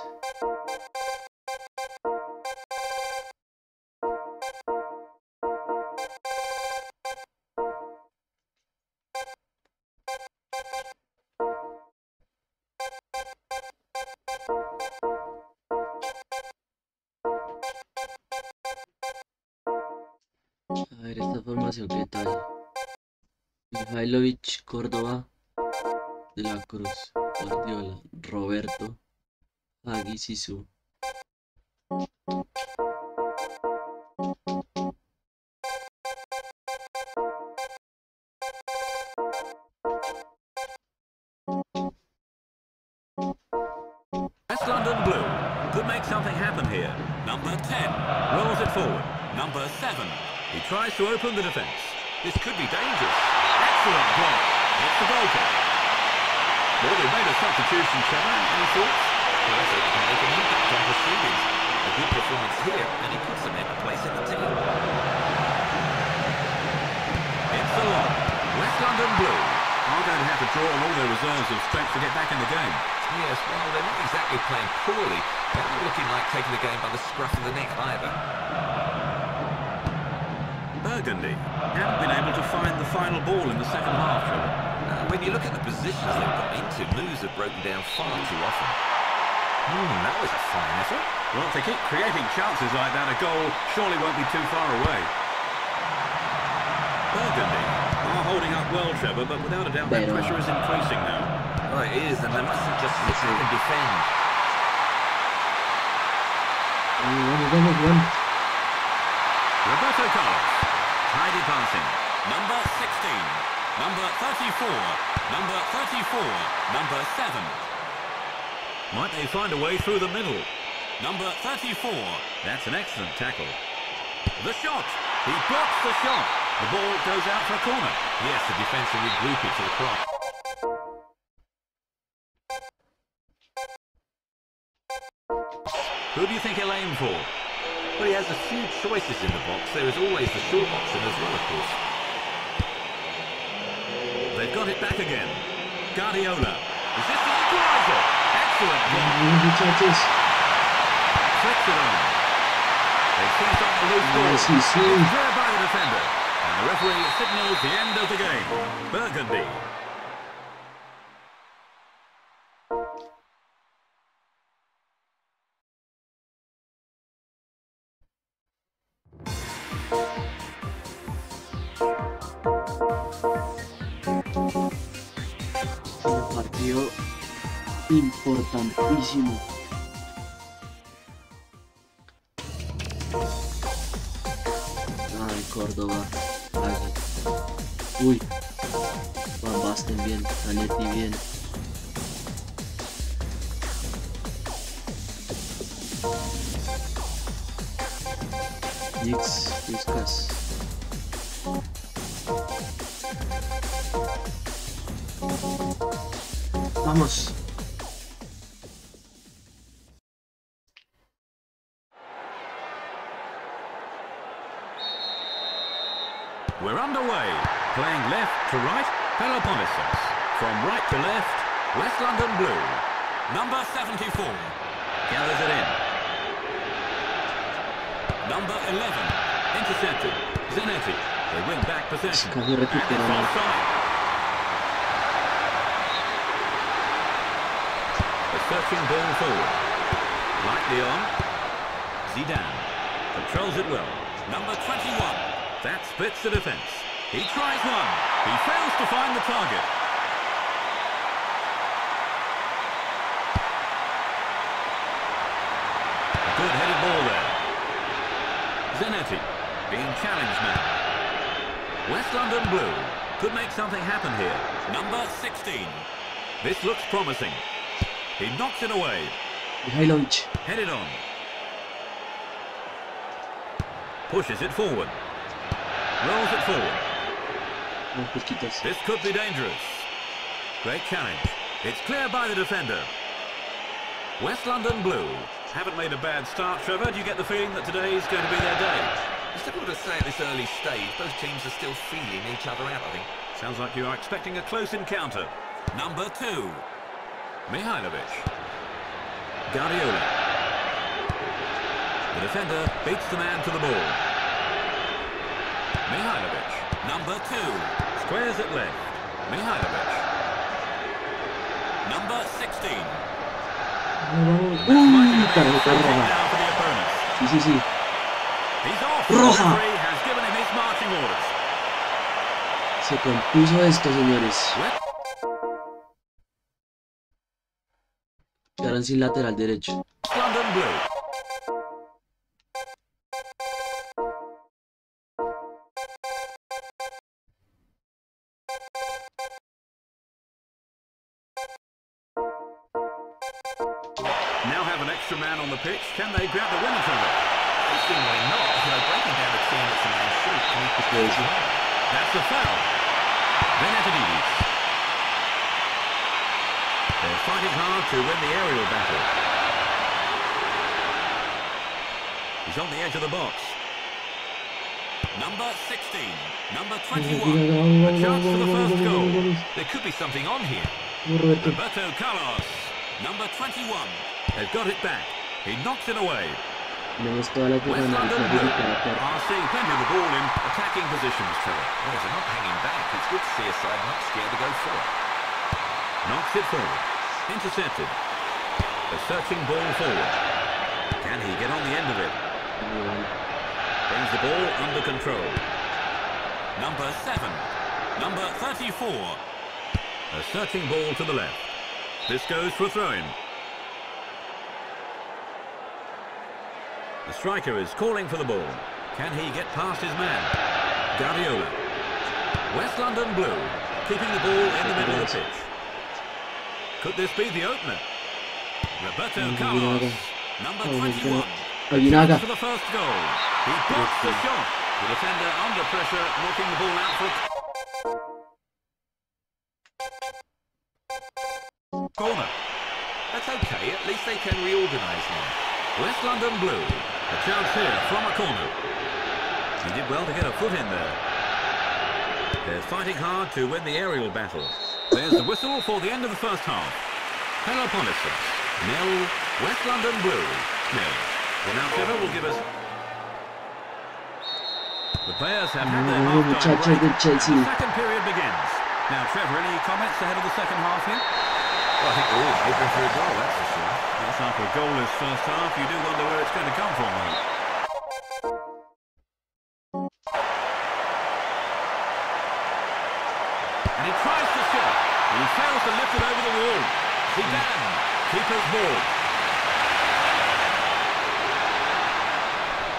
Sisu. West London Blue could make something happen here. Number 10 rolls it forward. Number 7. He tries to open the defence. This could be dangerous. Excellent block. It's the goalkeeper. Well, they made a substitution, Trevor. Any thoughts? Well, I think it can make an impact on proceedings. A good performance here, and he puts them in a place in the team. It's a lock. West London Blue are going to have to draw on all their reserves of strength to get back in the game. Yes, well, they're not exactly playing poorly. They're not looking like taking the game by the scruff of the neck either. Burgundy haven't been able to find the final ball in the second half, Uh, when you look at the positions they've got into, moves have broken down far too often. Hmm, that was a fine effort. Well, if they keep creating chances like that, a goal surely won't be too far away. Burgundy are holding up well, Trevor, but without a doubt that Pero- pressure is increasing now. Oh, it is, and they mustn't just sit and defend. Vamos, vamos, vamos. Roberto Carlos, tidy passing. Number 16, number 34, number 34, number 7. Might they find a way through the middle? Number 34, that's an excellent tackle. The shot, he blocks the shot. The ball goes out for a corner. Yes, the defence will regroup it to the cross. For? Well, he has a few choices in the box. There is always the short option as well, of course. They've got it back again. Guardiola. Is this the equaliser? Excellent block. Flicks it on. They seized on the loose ball. Yes, sí, sí. It's cleared by the defender. And the referee signals the end of the game. Burgundy. Importantísimo. Ay, Córdoba. Ay. Uy. Van Basten bien. Zanetti bien. Nix, Vizcas. Vamos. Win back possession. Casi And it's recuperamos. A searching ball forward. Lightly on. Zidane. Controls it well. Number 21. That splits the defence. He tries one. He fails to find the target. Good headed ball there. Zanetti being challenged now. West London Blue could make something happen here. Number 16. This looks promising. He knocks it away. Mihailovic. Headed on. Pushes it forward. Rolls it forward. This could be dangerous. Great challenge. It's clear by the defender. West London Blue haven't made a bad start, Trevor. Do you get the feeling that today is going to be their day? It's difficult to say at this early stage. Both teams are still feeling each other out, I think. Sounds like you are expecting a close encounter. Number two. Mihailovic. Guardiola. The defender beats the man to the ball. Mihailovic. Number two. Squares it left. Mihailovic. Number 16. Vamos, vamos. Uy, tarjeta Free kick roja. now for the opponents. Sí, sí, sí. Roja. Se compuso esto, señores. Quedaron sin lateral derecho. Now have an extra man on the pitch. Can they grab the Crazy. That's the foul. Venetidis. They're fighting hard to win the aerial battle. He's on the edge of the box. Number 16. Number 21. A chance for the first goal. There could be something on here. Roberto. Carlos. Number 21. They've got it back. He knocks it away. Tenemos toda la West jornada de London Blue clasificar a cuartos. are seeing plenty of the ball in attacking positions, Trevor. Well, they're not hanging back. It's good to see a side not scared to go for it. Knocks it forward. Intercepted. A searching ball forward. Can he get on the end of it? Brings the ball under control. Number 7. Number 34. A searching ball to the left. This goes for a throw-in. The striker is calling for the ball. Can he get past his man? Guardiola. West London Blue keeping the ball in the middle of the pitch. Could this be the opener? Roberto Carlos, number Oh, 21. Aguinaga. For the first goal. He blocks the shot. The defender under pressure, knocking the ball out for corner. That's okay. At least they can reorganise now. West London Blue. A chance here from a corner. He did well to get a foot in there. They're fighting hard to win the aerial battle. There's the whistle for the end of the first half. Peloponnesos, nil. West London Blue, nil. Well, now Trevor will give us... The players have had their half-time break. The second period begins. Now, Trevor, any comments ahead of the second half here? Well, I think we're all hoping for a goal, that's for sure. A goalless first half, you do wonder where it's going to come from, though. And he tries to shot. He fails to lift it over the wall. Zidane, keeper's ball.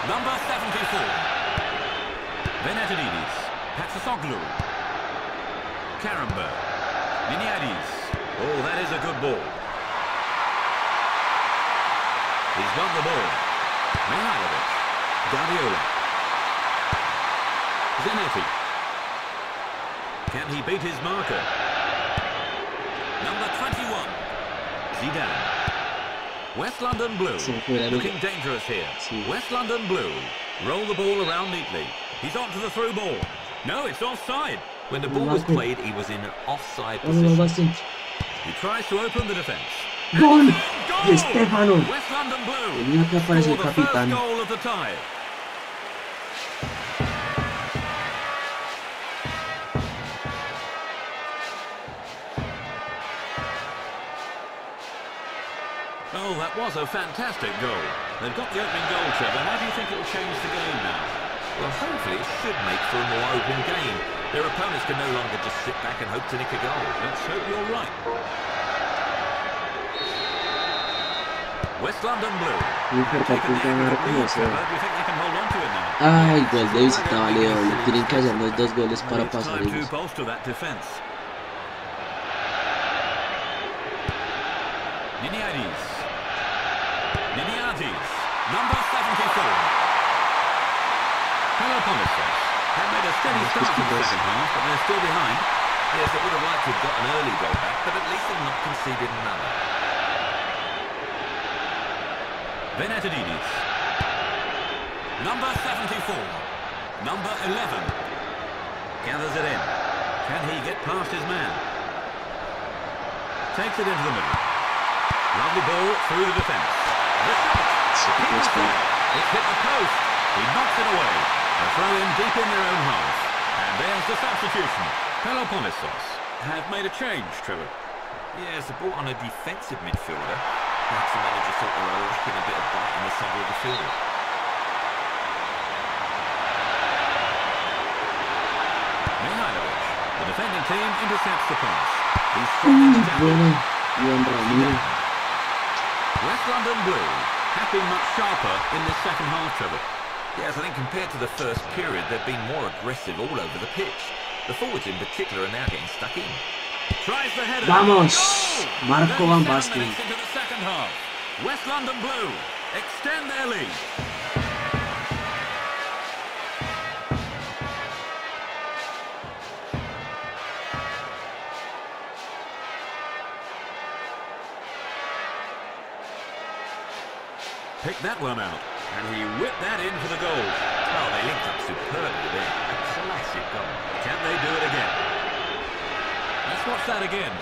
Number 74. Venetidis. Patsasoglu. Karamba. Miniadis. Oh, that is a good ball. He's won the ball. Mihailovic. Guardiola. Zanetti. Can he beat his marker? Number 21. Zidane. West London Blue. Se fue la Looking dangerous here. West London Blue. Roll the ball around neatly. He's on to the through ball. No, it's offside. When the ball was played, he was in an offside position. He tries to open the defence. ¡Gol! ¡De Stefano! West London Blue. Tenía que aparecer el capitán. goal of the tie. Oh, that was a fantastic goal. They've got the opening goal, Trevor. How do you think it will change the game now? Well, hopefully it should make for a more open game. Their opponents can no longer just sit back and hope to nick a goal. Let's hope you're right. West London Blue. Inter Taken the apunta a aggregate ganar lead, como sea. Trevor. Do you think they can hold on to it now? Ay, gol de visita vale doble. Tienen que hacernos dos goles para pasar time to ellos. bolster that defence. Niniades. Niniades. Number 74. Peloponnesos have made a steady Yes, start in the yes. Second half, but they're still behind. Yes, they would have liked to have got an early goal back, but at least they've not conceded another. Venetidis. Number 74. Number 11. Gathers it in. Can he get past his man? Takes it into the middle. Lovely ball through the defence. The shot. Super Keeper's close there. It's hit the post. He knocks it away. A throw in deep in their own half. And there's the substitution. Peloponnesos have made a change, Trevor. Yes, they brought on a defensive midfielder. Perhaps the manager thought they were lacking a bit of bite in the centre of the field. Mihailovic. The defending team intercepts the pass. He's mm, strong in the Uy, tackle. bueno. Iván West London Blue have been much sharper in this second half, Trevor. Yes, I think compared to the first period, they've been more aggressive all over the pitch. The forwards in particular are now getting stuck in. Tries the header. Vamos, Goal! Marco 37 Van Basten. into the second half. West London Blue extend their lead. Picked that one out, that in for the goal. Oh, they linked up superbly there. A classic goal. Can they do it again? Let's watch that again.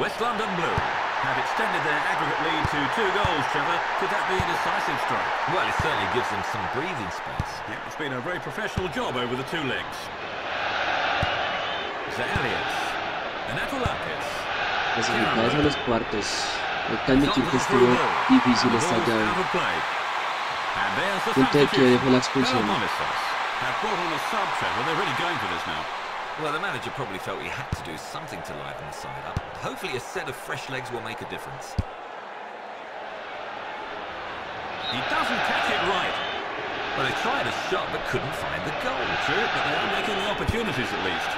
West London Blue have extended their aggregate lead to two goals, Trevor. Could that be a decisive strike? Well, it certainly gives them some breathing space. Yeah, it's been a very professional job over the two legs. Zalias. Anatolakis. Clasificados a los cuartos. Hay que admitir que estuvo difícil esta llave. Punto de quiebre fue la expulsión. Have brought on a sub, Trevor. They're really going for this now. Well, the manager probably felt he had to do something to liven the side up. Hopefully a set of fresh legs will make a difference. He doesn't catch it right. Well, they tried a shot but couldn't find the goal. True, but they are making the opportunities at least.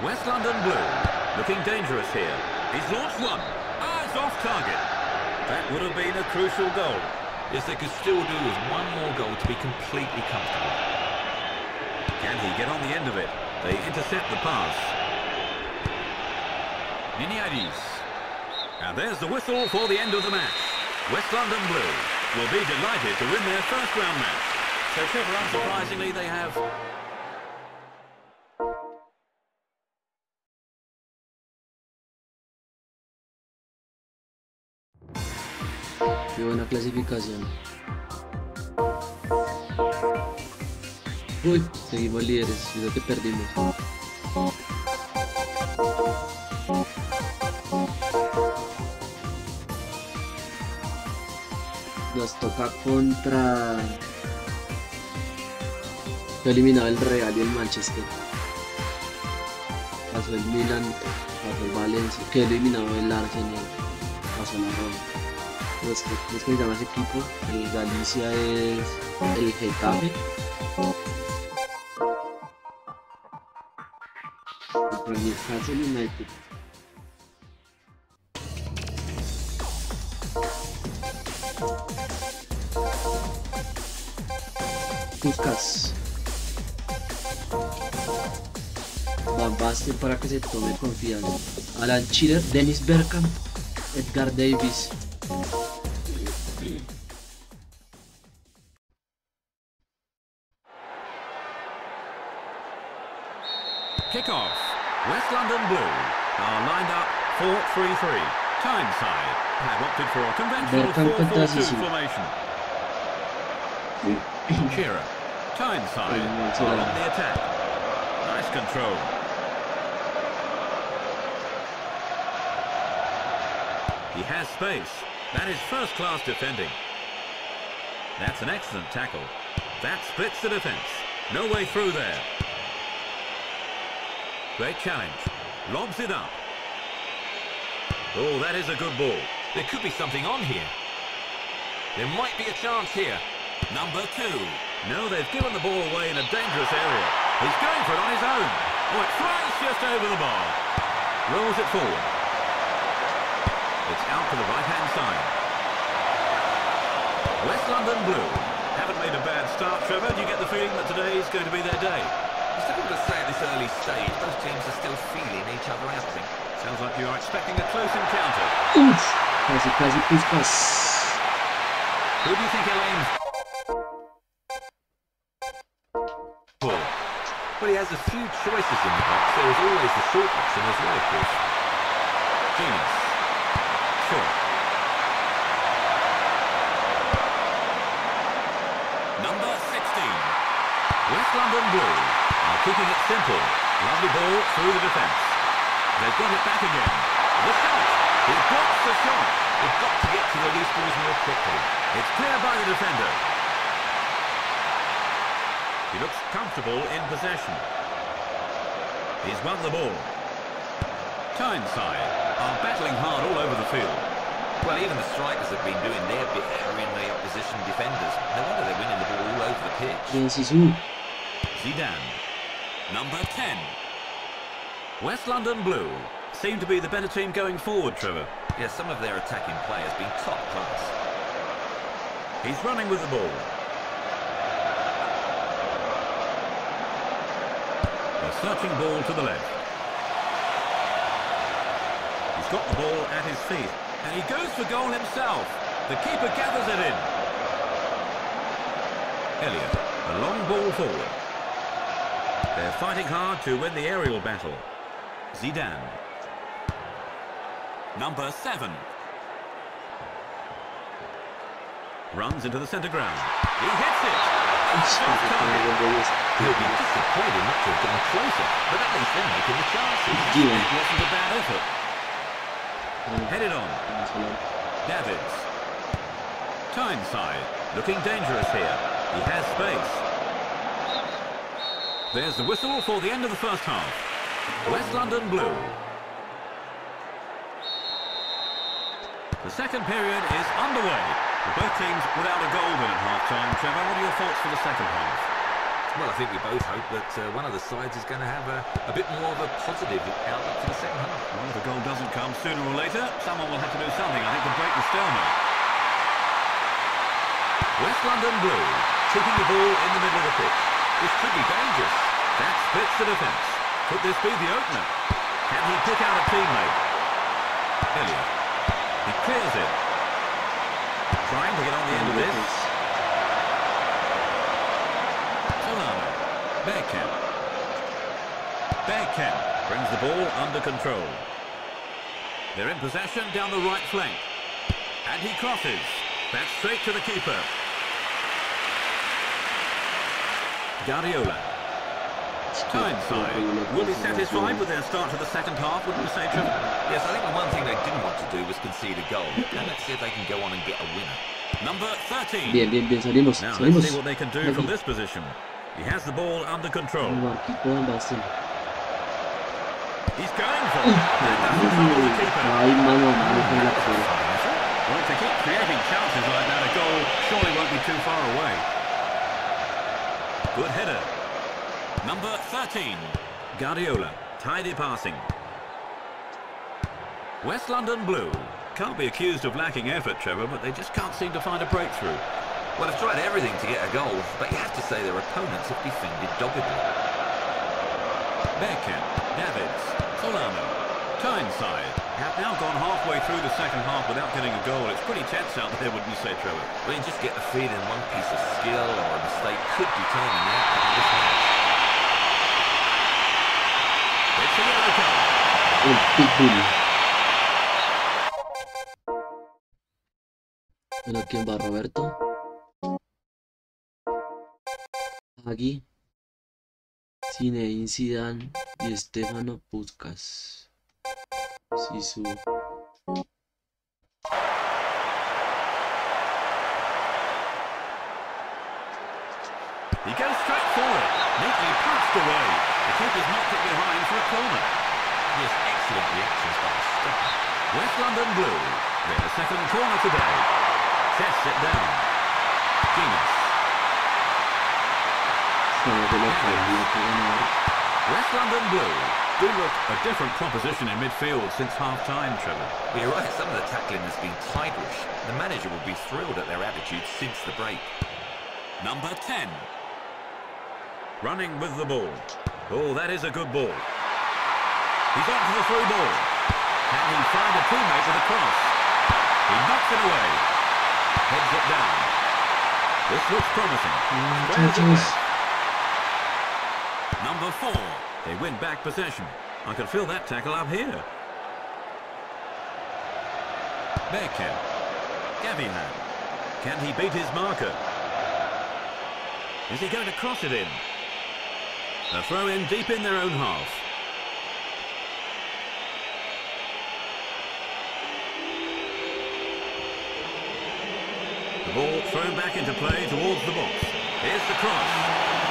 West London Blue, looking dangerous here. He's launched one. Ah, it's off target. That would have been a crucial goal. Yes, they could still do with one more goal to be completely comfortable. Can he get on the end of it? They intercept the pass. Niniades. And there's the whistle for the end of the match. West London Blue will be delighted to win their first round match. So, Trevor, unsurprisingly, they have buena clasificación. Uy, seguimos líderes. Creo que perdimos. Nos toca contra... Fue eliminado el Real y el Manchester. Pasó el Milan, pasó el Valencia, quedó eliminado el Arsenal, pasó la Roma. Los que, los que se llama ese equipo, el Galicia es el Getafe. El Newcastle United. Puskas. Van para que se tome confianza. Alan Shearer, Dennis Bergkamp, Edgar Davis. 4-3-3. Tyneside have opted for a conventional 4-4-2 formation. Shearer. Are all on the attack. Nice control. He has space. That is first-class defending. That's an excellent tackle. That splits the defence. No way through there. Great challenge. Lobs it up. Oh, that is a good ball. There could be something on here. There might be a chance here. Number two. No, they've given the ball away in a dangerous area. He's going for it on his own. Oh, it flies just over the bar. Rolls it forward. It's out to the right-hand side. West London Blue haven't made a bad start, Trevor. Do you get the feeling that today is going to be their day? It's difficult to say at this early stage. Both teams are still feeling each other out, I think. Sounds like you're expecting a close encounter. Uf, casi, casi Puskas. Who do you think he'll aim for? Well, he has a few choices in the box. There is always the short option as well, of course. Genius. Sure. Number 16. West London Blue are keeping it simple. Lovely ball through the defence. They've got it back again. The shot. He blocks the shot. They've got to get to the loose balls more quickly. It's cleared by the defender. He looks comfortable in possession. He's won the ball. Tyneside are battling hard all over the field. Well, even the strikers have been doing their bit In the opposition defenders. No wonder they're winning the ball all over the pitch. Bien, Sisu. Zidane. Number 10. West London Blue seem to be the better team going forward, Trevor. Yeah, some of their attacking players been top class. He's running with the ball. A searching ball to the left. He's got the ball at his feet. And he goes for goal himself. The keeper gathers it in. Elliot, a long ball forward. They're fighting hard to win the aerial battle. Zidane. Number seven. Runs into the centre ground. He hits it. He'll be disappointed not to have gone closer, but at least they're making the chances. It wasn't a bad effort. Headed on. Davids. Tyneside. Looking dangerous here. He has space. There's the whistle for the end of the first half. West London Blue. The second period is underway. Both teams without a goal in at half-time. Trevor, what are your thoughts for the second half? Well, I think we both hope that uh, one of the sides is going to have a, a bit more of a positive outlook for the second half. Well, if a goal doesn't come sooner or later, someone will have to do something, I think, to break the stalemate. West London Blue, keeping the ball in the middle of the pitch. This could be dangerous. That splits the defence. Could this be the opener? Can he pick out a teammate? Elliot. He clears it. Trying to get on the end of this. Solano. Bergkamp. Bergkamp brings the ball under control. They're in possession down the right flank. And he crosses. That's straight to the keeper. Guardiola. Tyneside will be satisfied with their start to the second half, wouldn't you say, Trevor? Yes, I think the one thing they didn't want to do was concede a goal. Now let's see if they can go on and get a winner. Number 13. Bien, bien, bien, salimos, Now salimos. let's see what they can do from this position. He has the ball under control. El barquito. He's going for it. That doesn't trouble the keeper. Ay, mano, mano con la. Well, to keep creating chances like that, a goal surely won't be too far away. Good header. Number 13. Guardiola. Tidy passing. West London Blue. Can't be accused of lacking effort, Trevor, but they just can't seem to find a breakthrough. Well, they've tried everything to get a goal, but you have to say their opponents have defended doggedly. Bergkamp. Davids. Solano. Tyneside. Have now gone halfway through the second half without getting a goal. It's pretty tense out there, wouldn't you say, Trevor? Well, you just get the feeling one piece of skill or a mistake could determine the outcome of this match. It's a yellow card. Oh, El pitbull. Bueno, ¿quién va? Roberto. Agui, Zinedine Zidane y Estefano Puskas. Sisu. He goes straight for it. Neatly punched away. The keeper's knocked it behind for a corner. Yes, excellent reactions by the stopper. West London Blue. Their second corner today. Tests it down. Genius. Juego de local, había que ganar. West London Blue do look a different proposition in midfield since half-time, Trevor. You're right, some of the tackling has been tigerish. The manager will be thrilled at their attitude since the break. Number 10. Running with the ball. Oh, that is a good ball. He's on to the through ball. Can he find a teammate with a cross? He knocks it away. Heads it down. This looks promising. Squares They win back possession. I can feel that tackle up here. Beckham. Gavilan. Can he beat his marker? Is he going to cross it in? A throw in deep in their own half. The ball thrown back into play towards the box. Here's the cross.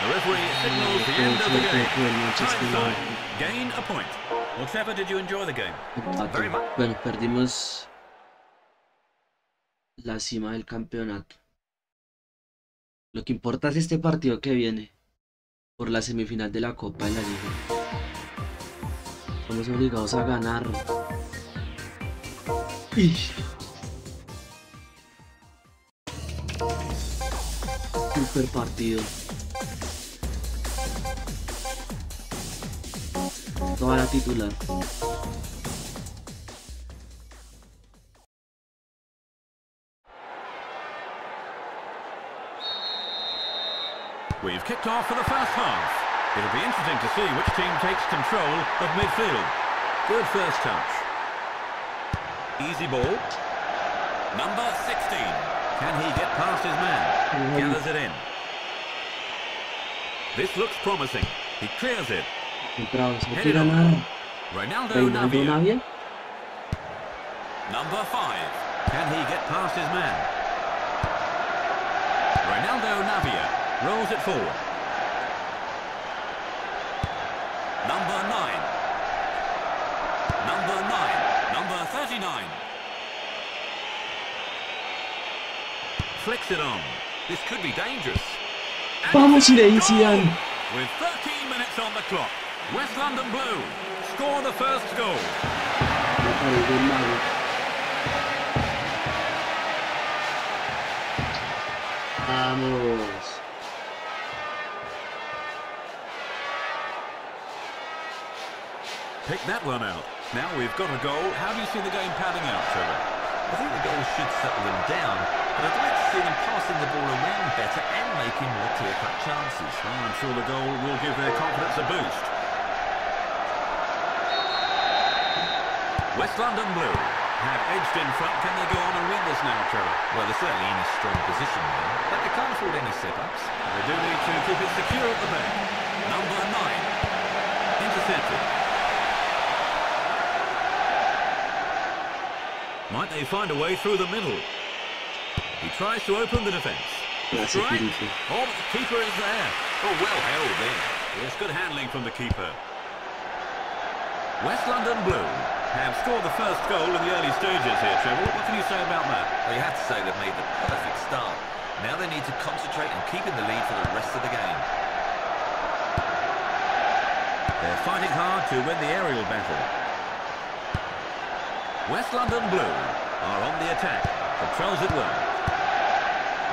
The referee signals the end of the game. Time sign. Gain a point. Well, Trevor, did you enjoy the game? empate. Very much. Bueno, perdimos la cima del campeonato. Lo que importa es este partido que viene por la semifinal de la Copa de la Liga. Estamos obligados a ganar. Super partido. Toda la titular. We've kicked off for the first half. It'll be interesting to see which team takes control of midfield. Good first touch. Easy ball. Number 16. Can he get past his man? Gathers it in. This looks promising. He clears it. Que Headed on. ganar. Ronaldo Navia. Navia. Number 5. Can he get past his man? Ronaldo Navia rolls it forward. Number 9. Number 9. Number 39. Flicks it on. This could be dangerous. And Vamos! Zidane. With 13 minutes on the clock, West London Blue score the first goal. Me parece el mago. Vamos. Pick that one out. Now we've got a goal. How do you see the game panning out, Trevor? I think the goal should settle them down, but I'd like to see them passing the ball around better and making more clear-cut chances. Well, I'm sure the goal will give their confidence a boost. West London Blue have edged in front. Can they go on and win this now, Trevor? Well, they're certainly in a strong position now, but they can't afford any slip-ups. They do need to keep it secure at the back. Number nine. Intercepted. Might they find a way through the middle? He tries to open the defence. That's right. Felipe. Oh, but the keeper is there. Oh, well held there. Yes, good handling from the keeper. West London Blue have scored the first goal in the early stages here, Trevor. What can you say about that? Well, you have to say they've made the perfect start. Now they need to concentrate on keeping the lead for the rest of the game. They're fighting hard to win the aerial battle. West London Blue are on the attack. Controls it well.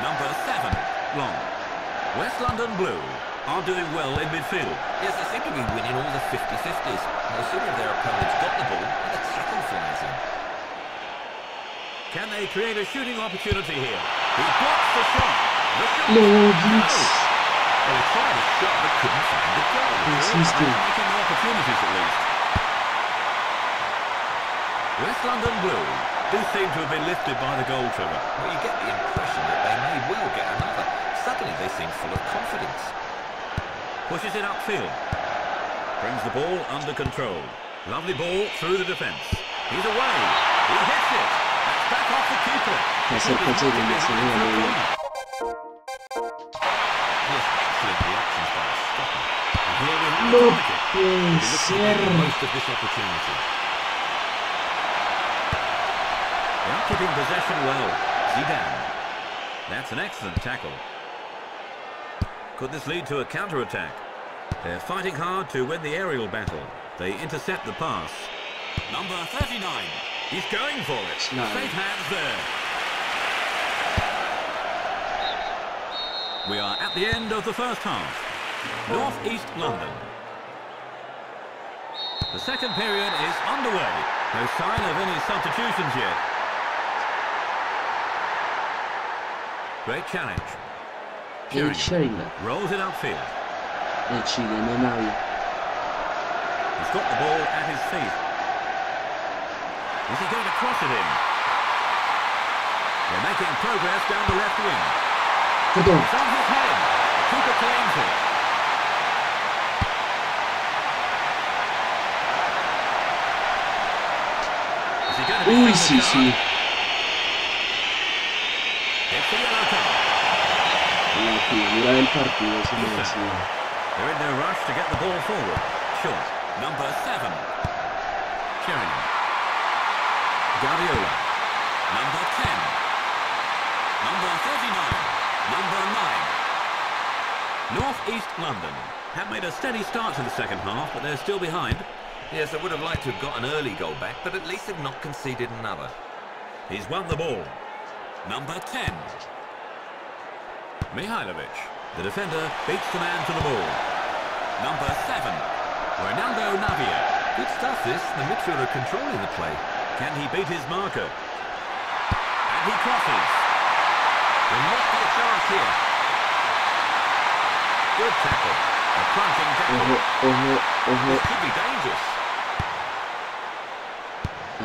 Number seven, Long. West London Blue are doing well in midfield. Yes, they seem to be winning all the 50-50s. No sooner have their opponents got the ball, and the tackle flies in. Can they create a shooting opportunity here? He blocks the shot. The shot. No, No. Giggs. Well, they tried a shot but couldn't find the goal. Insiste. Making the opportunities at least. West London Blue do seem to have been lifted by the goal, Trevor. Well, you get the impression that they may well get another. Suddenly they seem full of confidence. Pushes it upfield. Brings the ball under control. Lovely ball through the defence. He's away. He hits it. That's back off the keeper. Hacer Keeper's conseguir knocking ese a gol. corner. Yes, excellent reactions by the stopper. And here we have No the target. puede He looks to ser. most of this opportunity. They are keeping possession well. Zidane. That's an excellent tackle. Could this lead to a counter-attack? They're fighting hard to win the aerial battle. They intercept the pass. Number 39. He's going for it. Slide. Safe hands there. We are at the end of the first half. North East London. The second period is underway. No sign of any substitutions yet. Great challenge. Sheringham Sheringham, rolls it upfield. el chileno Navia. He's got the ball at his feet. Is he going to cross it in? They're making progress down the left wing. Perdón. It's on his head. The keeper claims it. Is he going to be Uy, shown sí, the sí. card? It's a yellow card. La figura del partido se. They're in no rush to get the ball forward. Short. Number seven. Sheringham. Guardiola. Number 10. Number 39. Number 9. North East London have made a steady start to the second half, but they're still behind. Yes, they would have liked to have got an early goal back, but at least they've not conceded another. He's won the ball. Number 10. Mihailovic. The defender beats the man to the ball. Number 7. Ronaldo Navia. Good stuff this, the midfielder controlling the play. Can he beat his marker? And he crosses. There might be a chance here. Good tackle. A crunching tackle. Ojo, ojo, ojo. This could be dangerous.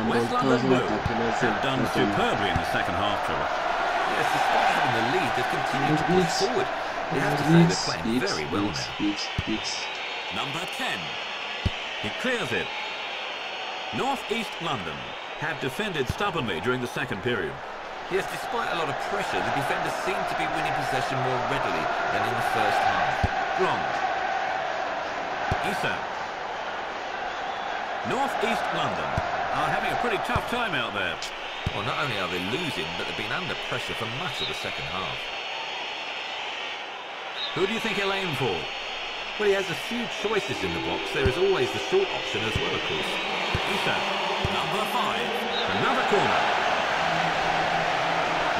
Han West London el Blue ataque los have done superbly in the second half, Trevor. Yes, despite having the lead, they've continued to push forward. You have to say Blitz, they're playing very well Blitz, now. Blitz, Blitz. Number 10. He clears it. North East London have defended stubbornly during the second period. Yes, despite a lot of pressure, the defenders seem to be winning possession more readily than in the first half. Wrong. Issa. North East London are having a pretty tough time out there. Well, not only are they losing, but they've been under pressure for much of the second half. Who do you think he'll aim for? Well, he has a few choices in the box. There is always the short option as well, of course. Issa. Number 5. Another corner.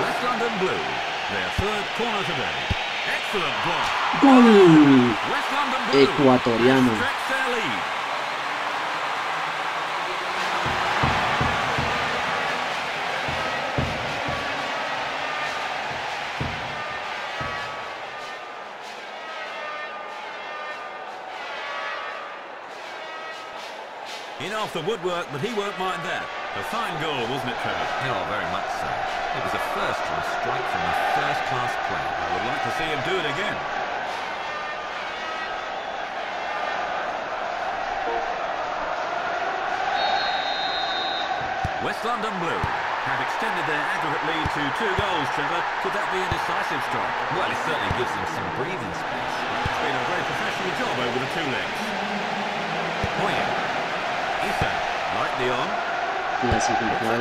West London Blue. Their third corner today. Excellent block. ¡Gol! West London Blue. Ecuatoriano. Off the woodwork, but he won't mind that. A fine goal, wasn't it, Trevor? Oh, very much so. It was a first-class strike from a first-class player. I would like to see him do it again. West London Blue have extended their aggregate lead to two goals, Trevor. Could that be a decisive strike? Well, it certainly gives them some breathing space. It's been a very professional job over the two legs. Poyet. Dion.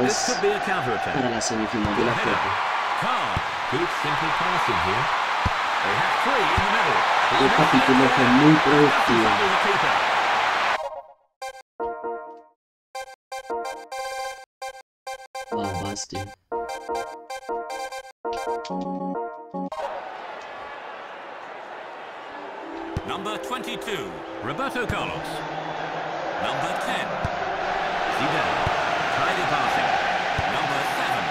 This could be a counter-attack. para la semifinal de la Header. Copa. Carr. Good, simple passing here. They have three in the middle. El capítulo fue muy productivo. Fumble the keeper. Van Basten. Number 22, Roberto Carlos. Number 10, Zidane. Passing. Number seven.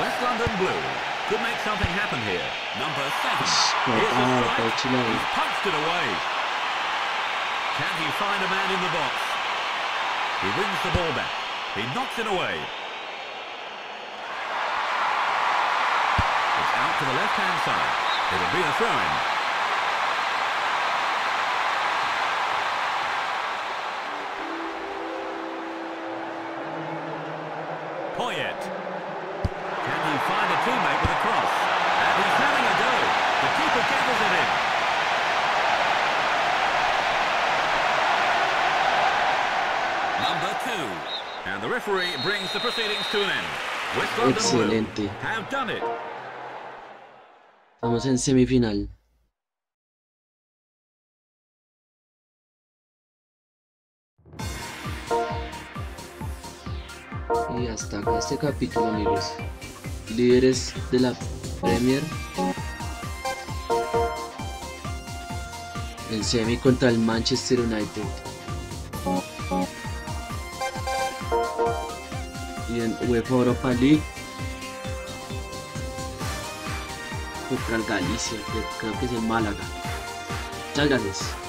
West London Blue. Could make something happen here. Number seven. Here's a. He's punched it away. Can he find a man in the box? He wins the ball back. He knocks it away. It's out to the left-hand side. It'll be a throw-in. Excelente. Estamos en semifinal. Y hasta acá este capítulo, amigos. Líderes de la Premier. En semi contra el Manchester United. UEFA Europa League contra el Galicia, que creo que es el Málaga. Muchas gracias.